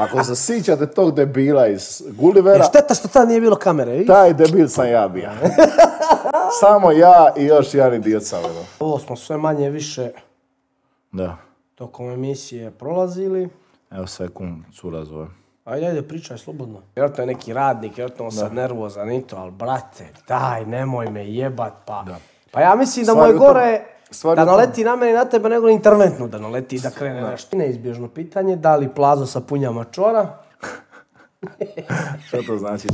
Ako se sjećate tog debila iz Gullivera, Šteta što tad nije bilo kamere. i? taj debil sam ja bio. Samo ja i još jedan idiot sam. Ovo smo sve manje više Da. tokom emisije prolazili. Evo sekund, cura zove. Ajde, ajde, pričaj slobodno. Vjerojatno je neki radnik, vjerojatno on sad nervozan i to, ali brate, daj, nemoj me jebat, pa... Pa ja mislim da mu je gore stvar da naleti na mene i na tebe nego interventno da naleti i da krene nešto. Neizbježno pitanje, da li plazo sa punjama čora? Što to znači?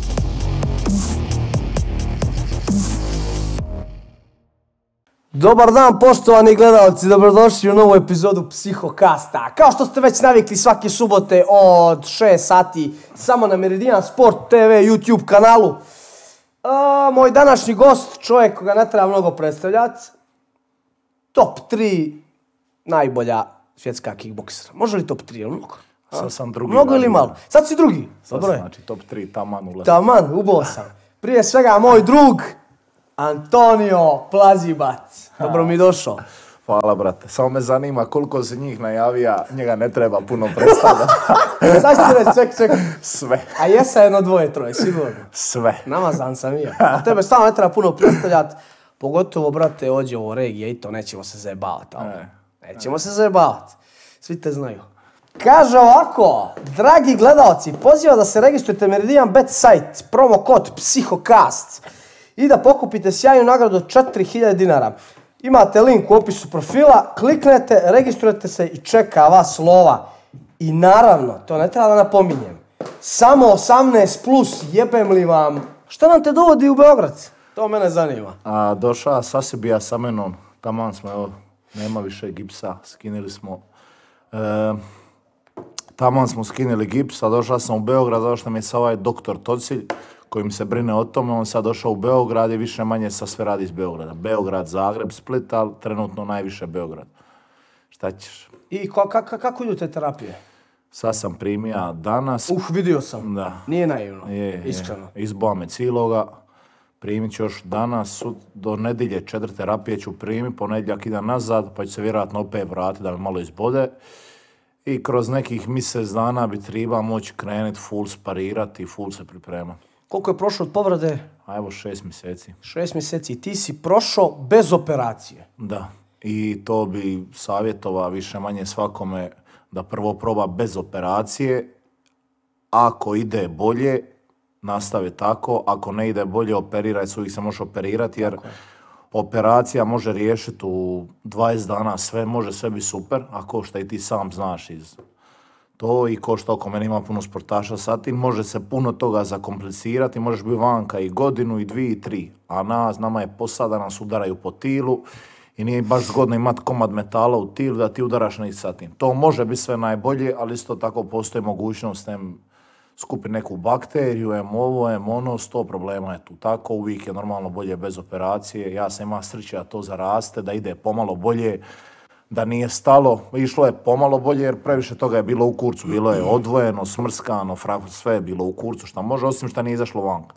Dobar dan poštovani gledalci, dobrodošli u novu epizodu Psihokasta. Kao što ste već navikli svake subote od 6 sati samo na Meridian Sport TV YouTube kanalu. Moj današnji gost, čovjek koga ne treba mnogo predstavljati, top 3 najbolja svjetska kickboksera. Može li top 3, ili mnogo? Sad sam drugi Mnogo ili malo? Sad si drugi. Sad Dobro je. znači top 3 taman ulaz. Taman, ubao sam. Prije svega moj drug, Antonio Plazibac. Dobro mi došao. Hvala brate. Samo me zanima koliko se njih najavija, njega ne treba puno predstavljati. Sad ću ti reći, ček, ček. Sve. A jesam jedno dvoje, troje, sigurno. Sve. Namazan sam ja. A tebe stvarno ne treba puno predstavljati. Pogotovo, brate, ođe ovo regije i to nećemo se zajebavati. ali E. Nećemo se zajebavati. Svi te znaju. Kaže ovako, dragi gledalci, poziva da se registrujete Meridian Bet site, promo kod PSIHOCAST i da pokupite sjajnu nagradu od 4000 dinara. Imate link u opisu profila, kliknete, registrujete se i čeka vas lova. I naravno, to ne treba da napominjem, samo 18 plus jebem li vam. Šta nam te dovodi u Beograd? To mene zanima. A, došao Sasibija sa menom, taman smo, evo, nema više gipsa, skinili smo. E, taman smo skinili gips, a došao sam u Beograd, zato što mi je sad ovaj doktor Tocilj, koji mi se brine o tome, on sad došao u Beograd i više manje sa sve radi iz Beograda. Beograd, Zagreb, Split, ali trenutno najviše Beograd. Šta ćeš? I ka- ka- ka- kako idu te terapije? Sad sam primija danas. Uh, vidio sam. Da. Nije naivno, Je, je. iskreno. Izboa me ciloga. Primit ću još danas, do nedjelje četiri terapije ću primiti, ponedjeljak idem nazad, pa ću se vjerojatno opet vratiti da me malo izbode. I kroz nekih mjesec dana bi treba moći krenuti full sparirati i full se pripremati. Koliko je prošlo od povrede? A evo šest mjeseci. Šest mjeseci. Ti si prošao bez operacije. Da. I to bi savjetovao više manje svakome da prvo proba bez operacije. Ako ide bolje, nastavi tako. Ako ne ide bolje, operiraj se, uvijek se može operirati jer operacija može riješiti u 20 dana sve, može sve biti super, ako što i ti sam znaš iz to i ko što oko mene ima puno sportaša sati, može se puno toga zakomplicirati, možeš biti vanka i godinu, i dvije, i tri. A nas, nama je posao da nas udaraju po tilu i nije baš zgodno imati komad metala u tilu da ti udaraš na sa tim. To može biti sve najbolje, ali isto tako postoji mogućnost skupi neku bakteriju, em ovo, em ono, sto problema je tu. Tako uvijek je normalno bolje bez operacije. Ja sam imao sreće da to zaraste, da ide pomalo bolje, da nije stalo, išlo je pomalo bolje jer previše toga je bilo u kurcu, bilo je odvojeno, smrskano, fra- sve je bilo u kurcu šta može, osim šta nije izašlo vanka.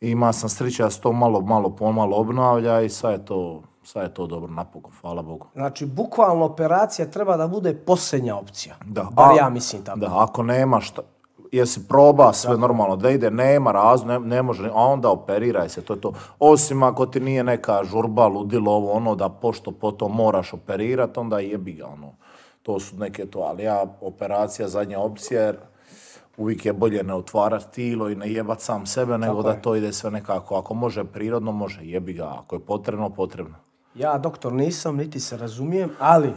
I ima sam sreće da se to malo, malo pomalo obnavlja i sad je to, sad je to dobro napokon, hvala Bogu. Znači, bukvalno operacija treba da bude posljednja opcija. Da. Bar ja mislim tako. Da, ako nema šta, jesi proba sve normalno da ide, nema raz, ne, ne može, a onda operiraj se, to je to. Osim ako ti nije neka žurba, ludilo, ovo ono, da pošto potom moraš operirati, onda jebi ga, ono. To su neke to, ali ja, operacija zadnja opcija, jer uvijek je bolje ne otvarati tilo i ne jebat sam sebe, nego da to ide sve nekako. Ako može prirodno, može, jebi ga. Ako je potrebno, potrebno. Ja doktor nisam, niti se razumijem, ali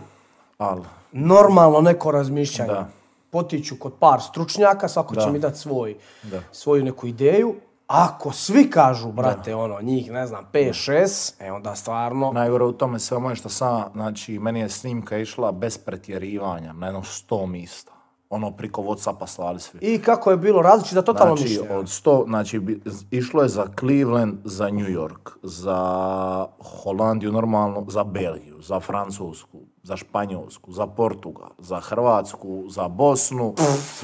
Ali, normalno neko razmišljanje. Da. Potiću kod par stručnjaka, svako će Da. mi dati svoj, Da. svoju neku ideju. Ako svi kažu, brate, ono, njih, ne znam, 5-6, e onda stvarno... Najgore u tome sve je što sam, znači, meni je snimka išla bez pretjerivanja, na jedno 100 mista. Ono, priko Whatsappa slali svi. I kako je bilo različito, totalno Znači, mišljenje. od 100, znači, išlo je za Cleveland, za New York, za Holandiju normalno, za Belgiju, za Francusku, za Španjolsku, za Portugal, za Hrvatsku, za Bosnu,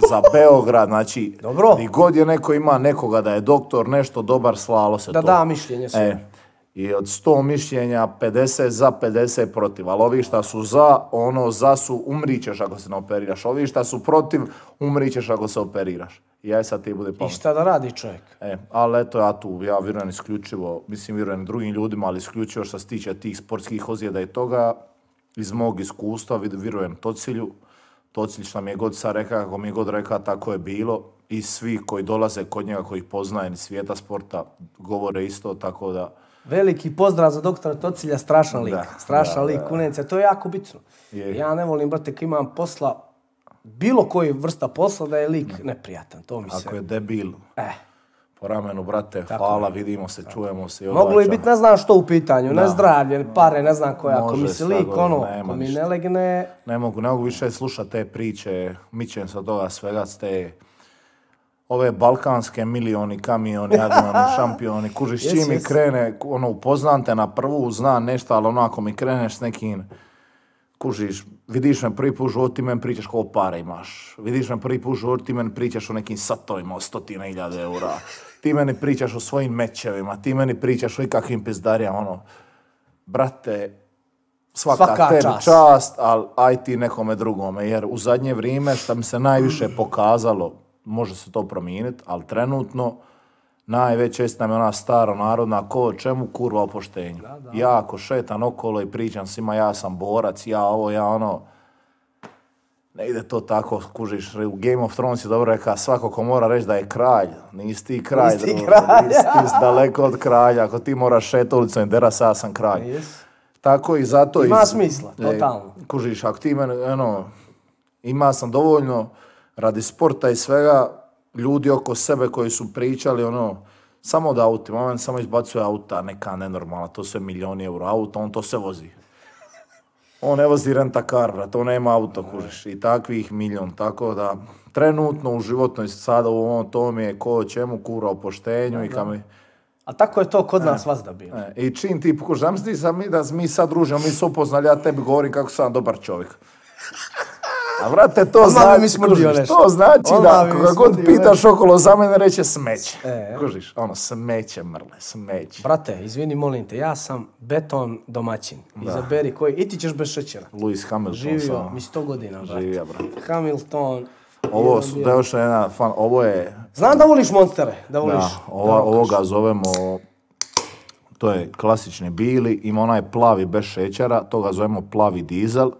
za Beograd, znači, Dobro. gdje god je neko ima nekoga da je doktor, nešto dobar, slalo se Da to. da mišljenje sve. I od 100 mišljenja 50 za, 50 protiv. Ali ovi šta su za, ono za su umrićeš ako se ne operiraš. Ovi šta su protiv, umrićeš ako se operiraš. I aj sad ti bude I pamet. šta da radi čovjek? E, ali eto ja tu, ja vjerujem isključivo, mislim vjerujem drugim ljudima, ali isključivo što se tiče tih sportskih ozljeda i toga, iz mog iskustva vjerujem Tocilju. Tocilj što mi je god sad rekao, kako mi je god rekao, tako je bilo. I svi koji dolaze kod njega, koji poznaje iz svijeta sporta, govore isto, tako da... Veliki pozdrav za doktora Tocilja, strašan lik. Da, strašan da, lik, da. kunence, to je jako bitno. Je. Ja ne volim, brate, kad imam posla, bilo koji vrsta posla, da je lik neprijatan, to mi se... Ako je debil, Eh, po ramenu, brate, hvala, vidimo se, čujemo se i moglo je biti ne znam što u pitanju, ne zdravlje, pare, ne znam koja, ako mi se lik, ono, ako mi ne legne, Ne mogu, ne mogu više slušati te priče, mićem se od toga svega s te ove balkanske milioni, kamioni, avioni, šampioni, kužiš, čim mi krene, ono, upoznam te na prvu, znam nešto, ali ono, ako mi kreneš s nekim, kužiš, vidiš me prvi put u životu, ti meni pričaš koliko para imaš. Vidiš me prvi put u životu, ti meni pričaš o nekim satovima, o stotina hiljada eura. Ti meni pričaš o svojim mečevima, ti meni pričaš o ikakvim pizdarijama, ono, brate, svaka, Svaka tebi čast. čast, ali aj ti nekome drugome, jer u zadnje vrijeme što mi se najviše pokazalo, može se to promijeniti, ali trenutno najveća istina mi je ona stara narodna ko o čemu kurva o poštenju. Ja ako šetam okolo i pričam svima ja sam borac, ja ovo, ja ono, ne ide to tako, kužiš, u Game of Thrones je dobro rekao, svako ko mora reći da je kralj, nisi ti kralj, Nisi ti kralj. nisi ti daleko od kralja, ako ti moraš šetati ulicom i dera ja sam kralj. Jes. Tako i zato... Ima iz- smisla, e, totalno. kužiš, ako ti mene, ono, ima sam dovoljno radi sporta i svega ljudi oko sebe koji su pričali, ono, samo od autima, on samo izbacuje auta, neka nenormalna, to sve milijoni eura auta, on to sve vozi. On ne vozi renta brate, on nema auto, kužiš, i takvih milion, tako da trenutno u životnoj sada u ovom tome je ko čemu kura o poštenju i kam je- A tako je to kod nas vazda bilo. E, I čim ti pokušaš, zamisli sad mi da mi sad družimo, mi se upoznali, ja tebi govorim kako sam dobar čovjek. A vrate, to mi znači, smrdio nešto. to znači Odmah da mi koga god pitaš okolo za mene reće smeće. E. Kužiš, ono, smeće mrle, smeće. Brate, izvini, molim te, ja sam beton domaćin. Izaberi koji, i ti ćeš bez šećera. Lewis Hamilton Živio mi 100 godina, brate. Živio, brate. Hamilton. Ovo, su- da još jedna fan, ovo je, Znam da voliš monstere, da voliš. da, ova, ovoga zovemo, to je klasični bili, ima onaj plavi bez šećera, to ga zovemo plavi dizel,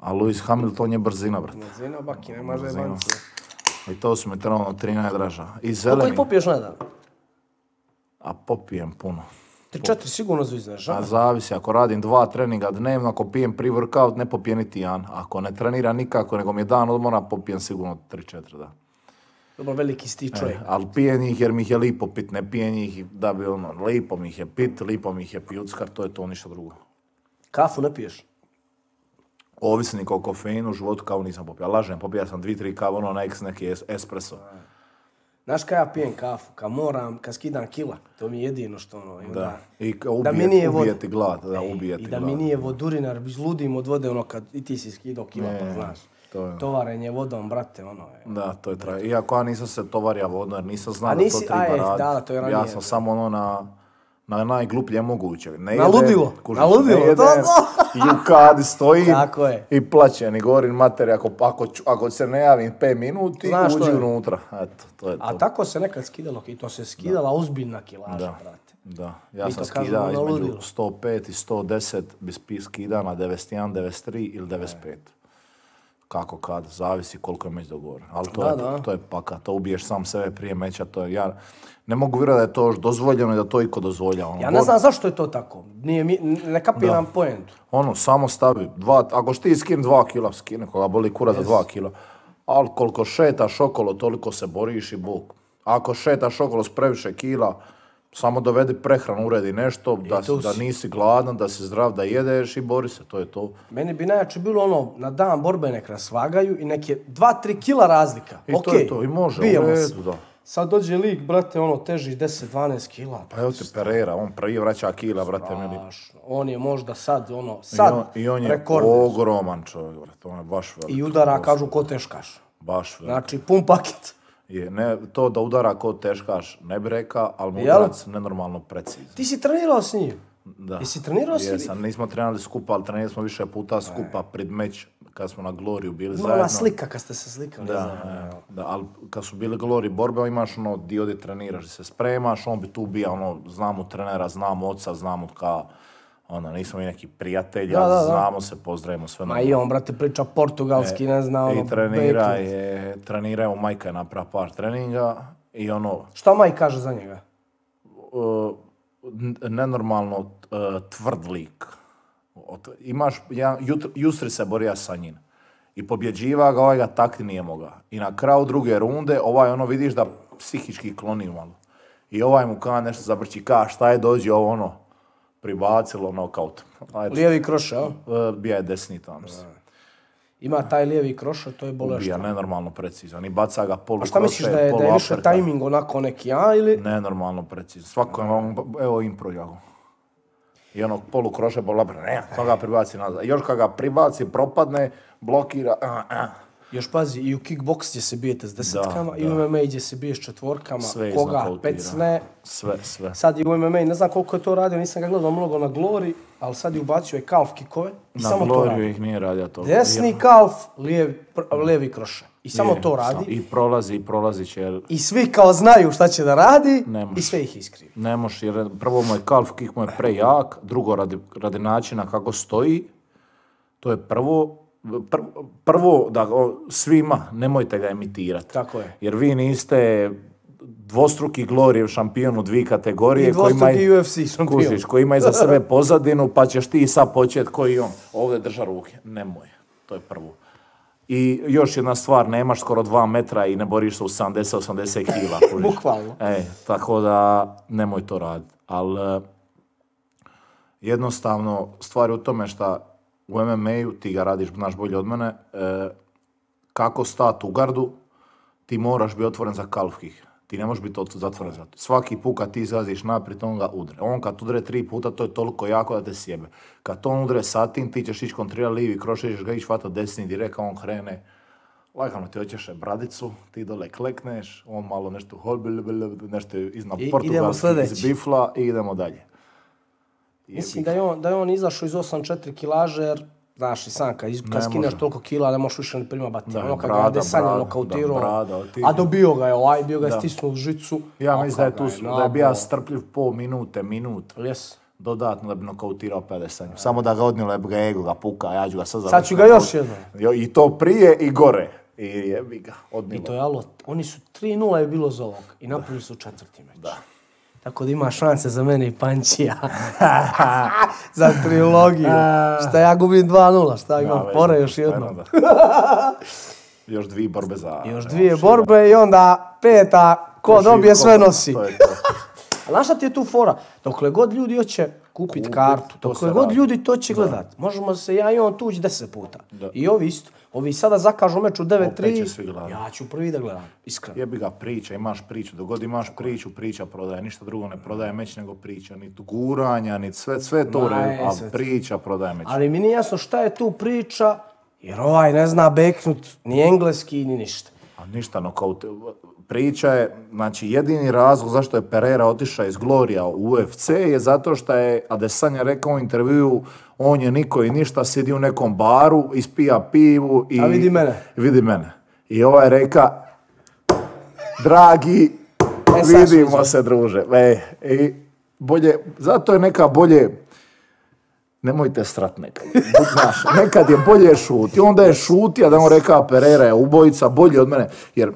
a Lewis Hamilton je brzina, brate. Zina baki, nema Brzina. zajebancije. I to su mi trenutno tri najdraža. I Koliko zeleni, ih popiješ na dan? a popijem puno. Ti četiri sigurno zvizneš, a? A zavisi, ako radim dva treninga dnevno, ako pijem pri workout, ne popijem niti jedan. Ako ne treniram nikako, nego mi je dan odmora, popijem sigurno 3-4, da. Dobro, veliki si ti čovjek. Ali pijem ih jer mi ih je lipo pit, ne pijem ih da bi ono, lipo mi ih je pit, lipo mi ih je pijuckar, to je to, ništa drugo. Kafu ne piješ? Ovisnik o kofeinu, u životu kao nisam popio. Lažem, popija sam 2-3 kava, ono next neki es- espresso. Znaš kad ja pijem kafu, kad moram, kad skidam kila, to mi je jedino što ono, i onda- Da. I ka- Da mi ubije, nije ubije ti glad, da, Ej, ubije ti I da glad. mi nije vodurinar, izludim od vode ono kad i ti si skidao kila, pa Ne, znaš. to je- Tovarenje vodom, brate, ono je. Da, to je traje. Iako ja nisam se tovario vodno jer nisam znao da to treba raditi. ja sam samo ono na, na najgluplje moguće. Ne Na ludilo, na ludilo, ne to, jedem, I u kadi je. i plaćem i govorim materi, ako, ako, ću- ako se ne javim 5 minuti, Znaš uđi je. unutra. Eto, to je to. A tako se nekad skidalo i to se skidala ozbiljna kilaža, Da. brate. Da, ja Mi sam to skidao između ludilo. 105 i 110, bi skidao na 91, 93 ili 95. Kako kad, zavisi koliko je meć dogovoren. Ali to, Da, je, da. to je paka, to ubiješ sam sebe prije meća, to je, ja ne mogu vjerovati da je to još dozvoljeno i da to iko dozvoljava. Ono, Ja ne god- znam zašto je to tako. Nije mi, ne kapiram poentu. Ono, samo stavi, dva, ako ti skini dva kila, skine, koga boli kura za dva kila. Ali koliko šetaš okolo, toliko se boriš i bog. Ako šetaš okolo s previše kila, samo dovedi prehranu, uredi nešto, da, tu da si. nisi gladan, da si zdrav, da jedeš i bori se, to je to. Meni bi najjače bilo ono, na dan borbe nek nas i neke 2-3 kila razlika. I to Okej, je to, i može, u redu, da. Sad dođe lik, brate, ono, teži 10-12 kila. Pa evo ti Pereira, on prvi vraća kila, brate, meni. On je možda sad, ono, I sad on, I on je rekorder. ogroman čovjek, brate, on je baš velik. I udara, kažu, ko teškaš. Baš velik. Znači, pun paket. Je, ne, to da udara ko teškaš ne bi rekao, ali mu udarac nenormalno precizan. Ti si trenirao s njim? Da. Jesi trenirao s njim? Jesam, nismo trenirali skupa, ali trenirali smo više puta skupa pred meć, kad smo na Gloriju bili Ima zajedno. slika kad ste se slikali. ne Da, znam. e, da, ali kad su bili Glori borbe, imaš ono dio gdje treniraš, se spremaš, on bi tu bio, ono, znamo trenera, znamo oca, znamo kao, ono, nismo mi neki prijatelji, Da, ali da, znamo se, pozdravimo sve Ma i on, brate, priča portugalski, ne zna, ono, I trenira je, trenira je, majka je napravila par treninga i ono, Šta Maj kaže za njega? uh, n- nenormalno uh, tvrd lik. Imaš, jedan, jutr, Justri se borija sa njim. I pobjeđiva ga, ovaj ga takti nije mogao. I na kraju druge runde, ovaj ono vidiš da psihički kloni malo. I ovaj mu ka nešto zabrći, ka šta je dođe ovo ono, pribacilo nokaut. Ajde, Lijevi kroše, a? uh, bija je desni tamo. Ima taj lijevi kroše, to je bolešno. Bija nenormalno precizan. I baca ga polu A šta misliš da je, da je više tajming onako neki, a ili? Nenormalno precizno. Svako je on, evo impro jago. I ono polu kroše, ne, to ga pribaci nazad. Još kad ga pribaci, propadne, blokira, a, a. Još pazi, i u kickbox gdje se bijete s desetkama, Da, i u MMA gdje se biješ četvorkama, Sve koga pecne. Sve, sve. Sad je u MMA, ne znam koliko je to radio, nisam ga gledao mnogo na Glory, ali sad je ubacio je kalf kikove i Na samo to radi. ih nije radio to. Desni kalf, lijevi, lijevi kroše. I samo Je, to radi. I prolazi, i prolazi će, jer I svi kao znaju šta će da radi i sve ih iskrivi. ne može, jer prvo mu je kalf kick mu je prejak, drugo radi, radi načina kako stoji, to je prvo, pr- prvo da o, svima nemojte ga imitirati. Tako je. Jer vi niste dvostruki glorijev šampion u dvije kategorije I dvostruki imaju- UFC šampion. Kužiš, koji ima iza sebe pozadinu, pa ćeš ti sad počet koji on. Ovdje drža ruke. Nemoj. To je prvo. I još jedna stvar, nemaš skoro dva metra i ne boriš se u 70-80 kila. Bukvalno. E, tako da nemoj to raditi. Ali jednostavno stvar je u tome što u MMA-u ti ga radiš, znaš bolje od mene, e, kako stati u gardu, ti moraš biti otvoren za calf kick. Ti ne možeš biti zatvoren za to. Svaki put kad ti izlaziš naprijed, on ga udre. On kad udre tri puta, to je toliko jako da te sjebe. Kad on udre satin, ti ćeš ići kontrirati livi, krošeš ga ići hvata desni direkt, on krene. Lagano ti oćeše bradicu, ti dole klekneš, on malo nešto holbil, nešto iznad portugalski iz bifla i idemo dalje. Mislim da je on, da je on izašao iz 8-4 kilaže jer Znaš i sam, kad, kad Ne skineš može. toliko kila, ne možeš više ni primabati. Da, ono kad ga brada, je Adesanya brada, nokautirao, da, brada, oti- a dobio ga je ovaj, bio ga je stisnuo u žicu. Ja mislim da je tu, ga da je bio strpljiv pol minute, minut, Jes. dodatno da bi nokautirao 50. Samo da ga odnijelo, bi ga ego ga puka, ja ću ga sad Sad ću ga još jednom. Jo, I to prije i gore. I jebi ga, I odnijelo. to je alo, oni su 3-0 je bilo za ovog i napravili su četvrti meč. Da. Tako da ima šanse za mene i Pančija. za trilogiju. šta ja gubim 2-0, šta imam Ja, pore još da. još dvije borbe za... Još dvije borbe i onda peta, ko dobije sve ko- nosi. To je to. A znaš šta ti je tu fora? Dokle god ljudi hoće kupit, Kupit, kartu, dokle god radi. ljudi to će gledat. Možemo se ja i on tući deset puta. I ovi isto. Ovi sada zakažu meč u Opet će svi 9-3. gledat. Ja ću prvi da gledam, iskreno. Jebi ga priča, imaš priču. Dok god imaš priču, priča prodaje. Ništa drugo ne prodaje meč nego priča. Ni guranja, ni sve, sve to Ma, je, a sve priča prodaje meč. Ali mi nije jasno šta je tu priča, jer ovaj ne zna beknut ni engleski ni ništa. A ništa, nokaut. Priča je, znači jedini razlog zašto je Pereira otišao iz Glorija u UFC je zato što je Adesanya rekao u intervju on je niko i ništa, sidi u nekom baru, ispija pivu i... A vidi mene. Vidi mene. I ovaj reka, dragi, E, vidimo se druže. E, i bolje, zato je neka bolje, nemojte srat nekad. Znaš, nekad je bolje šuti. Onda je šuti, a da on reka Pereira je ubojica, bolji od mene. Jer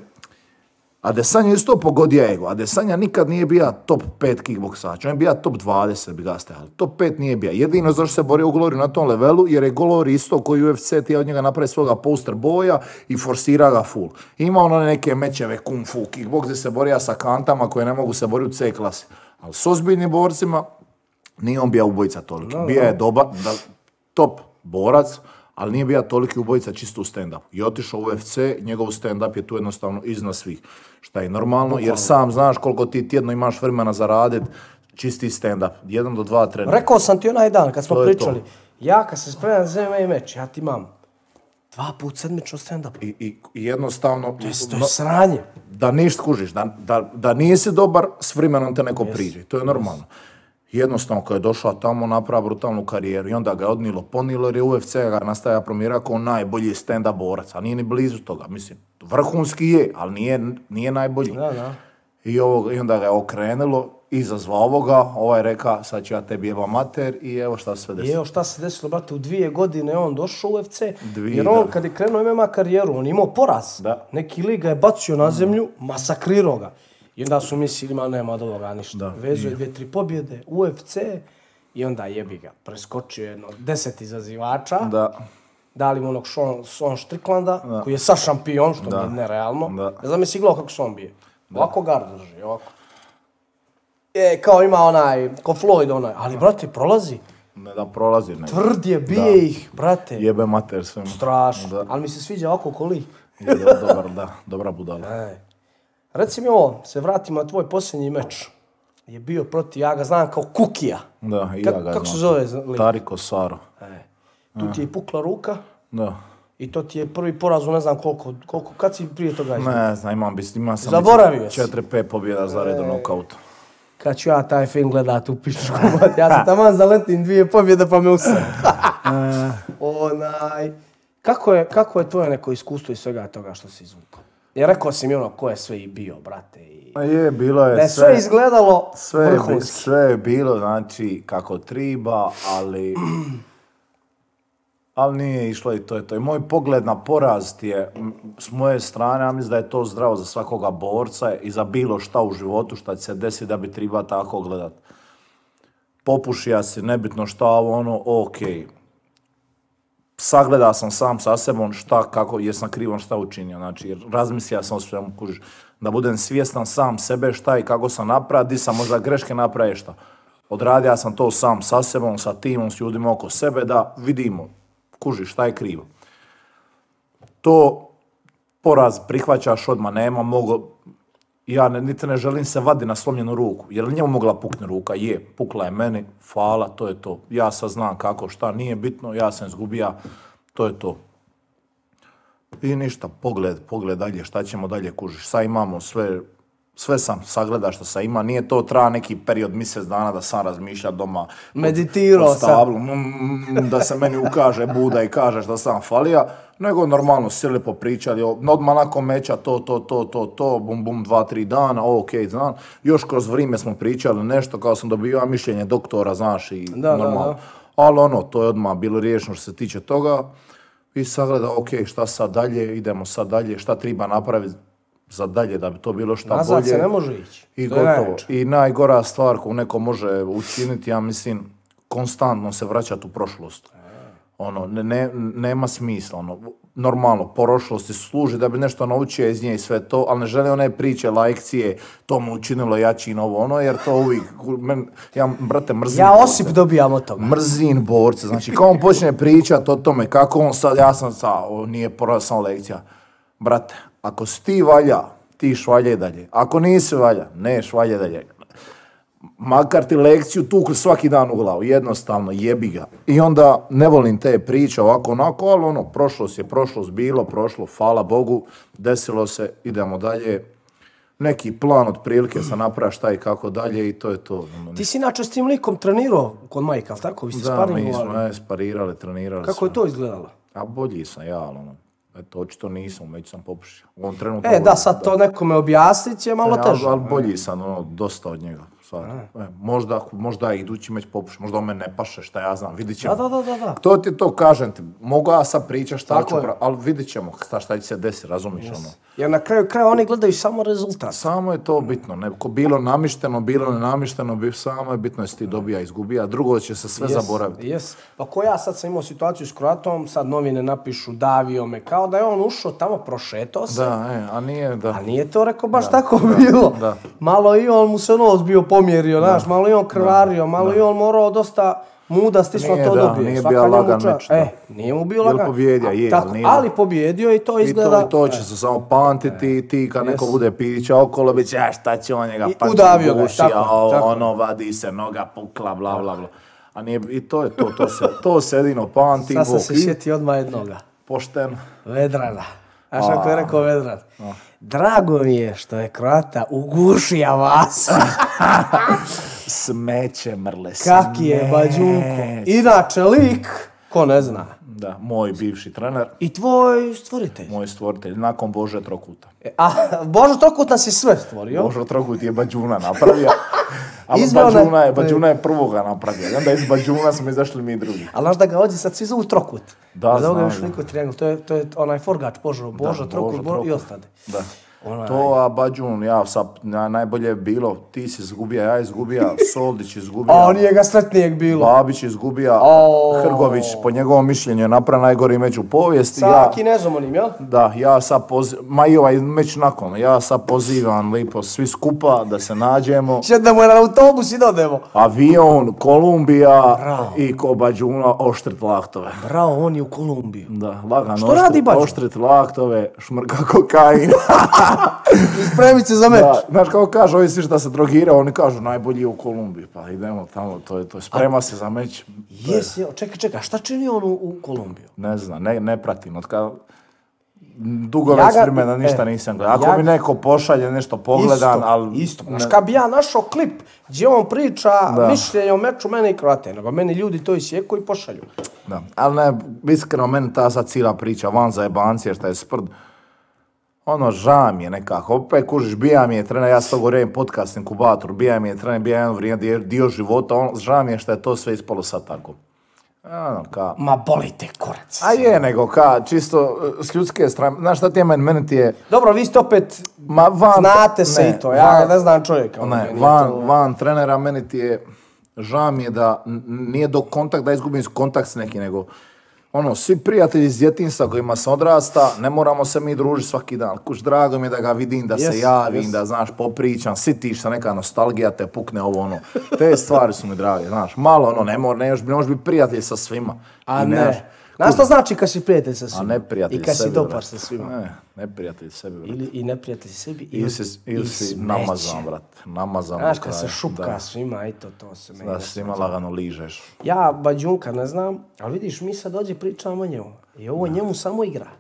Adesanya je isto pogodio ego. Adesanya nikad nije bio top 5 kickboksača. On je bio top 20 bi ga stajali. Top 5 nije bio. Jedino zašto se borio u Gloriju na tom levelu, jer je Glori isto koji UFC ti od njega napravi svoga poster boja i forsira ga full. Ima ono neke mečeve kung fu kickboks gdje se borio sa kantama koje ne mogu se boriti u C klasi. Ali s ozbiljnim borcima nije on bio ubojica toliki. Bio je dobar, top borac, ali nije bio toliki ubojica čisto u stand-up. I otišao u UFC, njegov stand-up je tu jednostavno iznad svih. Šta je normalno, jer sam znaš koliko ti tjedno imaš vremena za radit čisti stand-up. Jedan do dva treninga. Rekao sam ti onaj dan kad smo To pričali, ja kad se spremam za MMA meč, ja ti imam dva put sedmično stand-up. I, i, i jednostavno... To je sranje. da ništa kužiš, da, da, da nisi dobar, s vremenom te neko priđe. To je normalno. Jednostavno, kad je došao tamo, napravio brutalnu karijeru i onda ga je odnilo, ponilo jer je UFC ga nastavlja promira kao najbolji stand-up borac, a nije ni blizu toga. Mislim, vrhunski je, ali nije, nije najbolji. Da, da. I, ovo, I onda ga je okrenulo, izazvao ovoga, ovaj reka, sad ću ja tebi jeba mater i evo šta se sve I desilo. evo šta se desilo, brate, u dvije godine on došao u UFC, Dvije, jer on da. kad je krenuo MMA karijeru, on imao poraz. Da. Neki lig ga je bacio na zemlju, masakrirao ga. I onda su mislili, ma nema od ovoga ništa. Da, Vezuje dvije, tri pobjede, UFC, i onda jebi ga, preskočio jedno deset izazivača. Da, Dali mu onog Sean, Sean Stricklanda, koji je sa šampion, što Da. mi je nerealno. Da. Ne znam jesi gledao kako se on bije. Ovako gard drži, ovako. E, kao ima onaj, ko Floyd onaj, ali brate, prolazi. ne da prolazi. Ne. Tvrd je, bije ih, brate. Jebe mater svemu. Strašno. Da. Ali mi se sviđa ovako ko lik. Je do- dobar, da, dobra budala. E. Reci mi ovo, se vratimo na tvoj posljednji meč. Je bio protiv, ja ga znam kao Kukija. Da, i ja ga kako se zove lik? Tariko Saro. E. Tu ti je pukla ruka Da. i to ti je prvi poraz u ne znam koliko, koliko kad si prije toga izgubio? Ne znam, imam, imam sam Zaboravio si. 4-5 pobjeda za redom nokauta. Kad ću ja taj film gledat u pičku, ja sam taman zaletim dvije pobjede pa me usam. Onaj, kako je, kako je tvoje neko iskustvo iz svega toga što si izvukao? Jer rekao si mi ono ko je sve i bio, brate. I... A je, bilo je Da je sve, sve, izgledalo sve, je bi- vrhunski. sve je bilo, znači, kako triba, ali... Ali nije išlo i to je to. I moj pogled na poraz ti je, s moje strane, ja mislim da je to zdravo za svakoga borca i za bilo šta u životu šta će se desiti da bi triba tako gledat. Popušija si, nebitno šta ono, okej. Sagleda sam sam sa sebom šta, kako, jesam krivo šta učinio. Znači, razmislio sam o svemu, kužiš, da budem svjestan sam sebe šta i kako sam napravio, di sam možda greške napravio šta. Odradio sam to sam sa sebom, sa timom, s ljudima oko sebe, da vidimo, kužiš, šta je krivo. To poraz prihvaćaš odmah, nema, mogo, ja ne, niti ne želim se vadi na slomljenu ruku, jer njemu mogla pukne ruka, je, pukla je meni, fala, to je to. Ja sad znam kako, šta, nije bitno, ja sam izgubija, to je to. I ništa, pogled, pogled dalje, šta ćemo dalje kužiš, sad imamo sve, sve sam sagleda što sam ima, nije to treba neki period mjesec dana da sam razmišlja doma. Meditirao sam. da se meni ukaže Buda i kaže što sam falija, nego normalno sjeli popričali, odmah nakon meča to, to, to, to, to, bum, bum, dva, tri dana, ok, znam. Još kroz vrijeme smo pričali nešto, kao sam dobio mišljenje doktora, znaš, i Da, da, normalno. da. Ali ono, to je odmah bilo riješeno što se tiče toga. I sagleda, ok, šta sad dalje, idemo sad dalje, šta treba napraviti za dalje da bi to bilo šta Nazad bolje. se ne može ići. I To gotovo. I najgora stvar koju neko može učiniti, ja mislim, konstantno se vraćati u prošlost. Ono, ne, ne- nema smisla, ono, normalno, prošlosti služi da bi nešto naučio iz nje i sve to, ali ne žele one priče, lekcije, to mu učinilo jači ovo ono, jer to uvijek, men, ja, brate, mrzim. Ja borce. osip dobijam od toga. Mrzim borce, znači kao on počne pričat o tome kako on sad, ja sam sa, ovo nije prva samo lekcija. Brate, ako si ti valja, ti švalje dalje. Ako nisi valja, ne švalje dalje. Makar ti lekciju tukli svaki dan u glavu, jednostavno, jebi ga. I onda ne volim te priče ovako onako, ali ono, prošlost je prošlost, bilo, prošlo, hvala Bogu, desilo se, idemo dalje. Neki plan otprilike se napravi šta i kako dalje i to je to. Ono, Ti si inače s tim likom trenirao kod Majka, ali tako? Vi ste da, mi smo e, sparirali, trenirali Kako je to izgledalo? A bolji sam ja, ali ono, eto, očito nisam, već sam popušio. U ovom trenutku... E, da, sad to nekome objasnit će malo teže. Ali, ali bolji sam, ono, dosta od njega. Stvarno. E, možda, možda idući meć popuši, možda on me ne paše, šta ja znam, vidit ćemo. Da, da, da, da, da. To ti to kažem ti, mogu ja sad pričat šta Tako ću, pra- ali vidit ćemo šta, šta će se desiti, razumiješ ono. Jer na kraju kraja oni gledaju samo rezultat. Samo je to bitno, ne, ko bilo namišteno, bilo nenamišteno, bi, samo je bitno jesi ti dobija, izgubija, drugo će se sve Jes, zaboraviti. Jes. Pa ko ja sad sam imao situaciju s Kroatom, sad novine napišu davio me, kao da je on ušao tamo, prošetao se. Da, e, a nije, da. A nije to rekao baš tako bilo. da. Malo i on mu se nos bio pomjerio, znaš, malo i on krvario, malo i on morao dosta muda stisno to da, dobije. nije bio lagan meč. E, nije mu bio Jel lagan. pobjedio, je, tako, ali nije. ali pobjedio i to I izgleda... to, i to će se samo pamtiti i ti kad neko bude pića okolo, bit će, a šta će on njega I pa udavio ga je, guši, tako, a o- tako. ono vadi se noga pukla, bla, bla, bla. A nije, i to je to, to se, to se jedino pamti, Sad sam Bog, se i sjetio odmah jednoga. pošten. Vedrana. Znaš kako je rekao Vedran? Drago mi je što je Kroata ugušija vas. Smeće mrle, Kaki je Bađunko. smeće. Inače lik, ko ne zna. Da, moj bivši trener, I tvoj stvoritelj. moj stvoritelj, nakon Bože Trokuta. E, A Božo Trokut nas je sve stvorio. Božo Trokut je Bađuna napravio, ali Bađuna je, Bađuna je prvoga napravio. Onda iz Bađuna smo izašli mi drugi. Ali znaš da ga ovdje sad svi zovu Trokut. Da, ga znam, još da. liko triangl. To je, to je onaj forgač Božo, Božo, Da, Trokut, Božo i ostade. Da. Onaj- To, a Bađun, ja sad, na, najbolje je bilo, ti si izgubio, ja izgubio, Soldić izgubio. A nije ga sretnijeg bilo. Babić izgubija. Hrgović po njegovom mišljenju je napravio najgori meč u povijesti. Sa Ja, Kinezom onim, jel? da, ja sad pozivam, ma i ovaj meč nakon, ja sad pozivam lipo svi skupa da se nađemo. Sjednemo na autobus i dodemo. Avion, Kolumbija Bravo. i ko Bađuna oštrit lahtove. Bravo, on je u Kolumbiju. Da, lagano Što radi oštrit, Bađun? oštrit lahtove, šmrka kokain. Spremit se za meč. Da, znaš kako kažu, ovi svi što se drogiraju, oni kažu najbolji u Kolumbiji, pa idemo tamo, to je to, sprema se za meč. Jes, je, čekaj, čekaj, šta čini on u, u Kolumbiju? Ne znam, ne, ne pratim, od kada dugo Ja već vremena ništa e, nisam gledao. Ako ja mi neko pošalje nešto pogledan, isto, ali... Isto, znaš kad bi ja našao klip gdje on priča Da. mišljenje o meču mene i Kroate, nego meni ljudi to isjeku i pošalju. Da, ali ne, iskreno, meni ta sad cijela priča van za jebancije, šta je sprd, ono, ža mi je nekako, opet kužiš, bija mi je trener, ja sad govorim podcast inkubator, bija mi je trener, bija jedno vrijeme dio, dio života, on, ža mi je što je to sve ispalo sad tako. Ono, ka, Ma boli te kurac. a je, nego ka, čisto e, s ljudske strane, znaš šta ti je meni, meni ti je, Dobro, vi ste opet, ma van, znate se ne, i to, ja van- ne znam čovjeka. ono, Ne, van, to- van trenera meni ti je, žao mi je da nije do kontakt, da izgubim kontakt s nekim, nego ono, svi prijatelji iz djetinjstva kojima sam odrasta, ne moramo se mi družiti svaki dan. Kuš, drago mi je da ga vidim, da se Yes, javim, yes. da, znaš, popričam, sitiš se, neka nostalgija te pukne ovo, ono. Te stvari su mi drage, znaš, malo, ono, ne, ne, ne možeš biti prijatelj sa svima. A I ne. nemaš- Znaš što znači kad si prijatelj sa A svima? ne prijatelj I kad si sebi, dobar brate. sa svima. Ne, ne prijatelj sebi, brate. Ili i neprijatelj sebi. Ili si, ili si namazan, brate, namazan Znaš kad se šupka da. svima, eto to se meni Da svima lagano ližeš. Ja Bađunka ne znam, ali vidiš, mi sad dođe pričamo o njemu. I ovo njemu samo igra.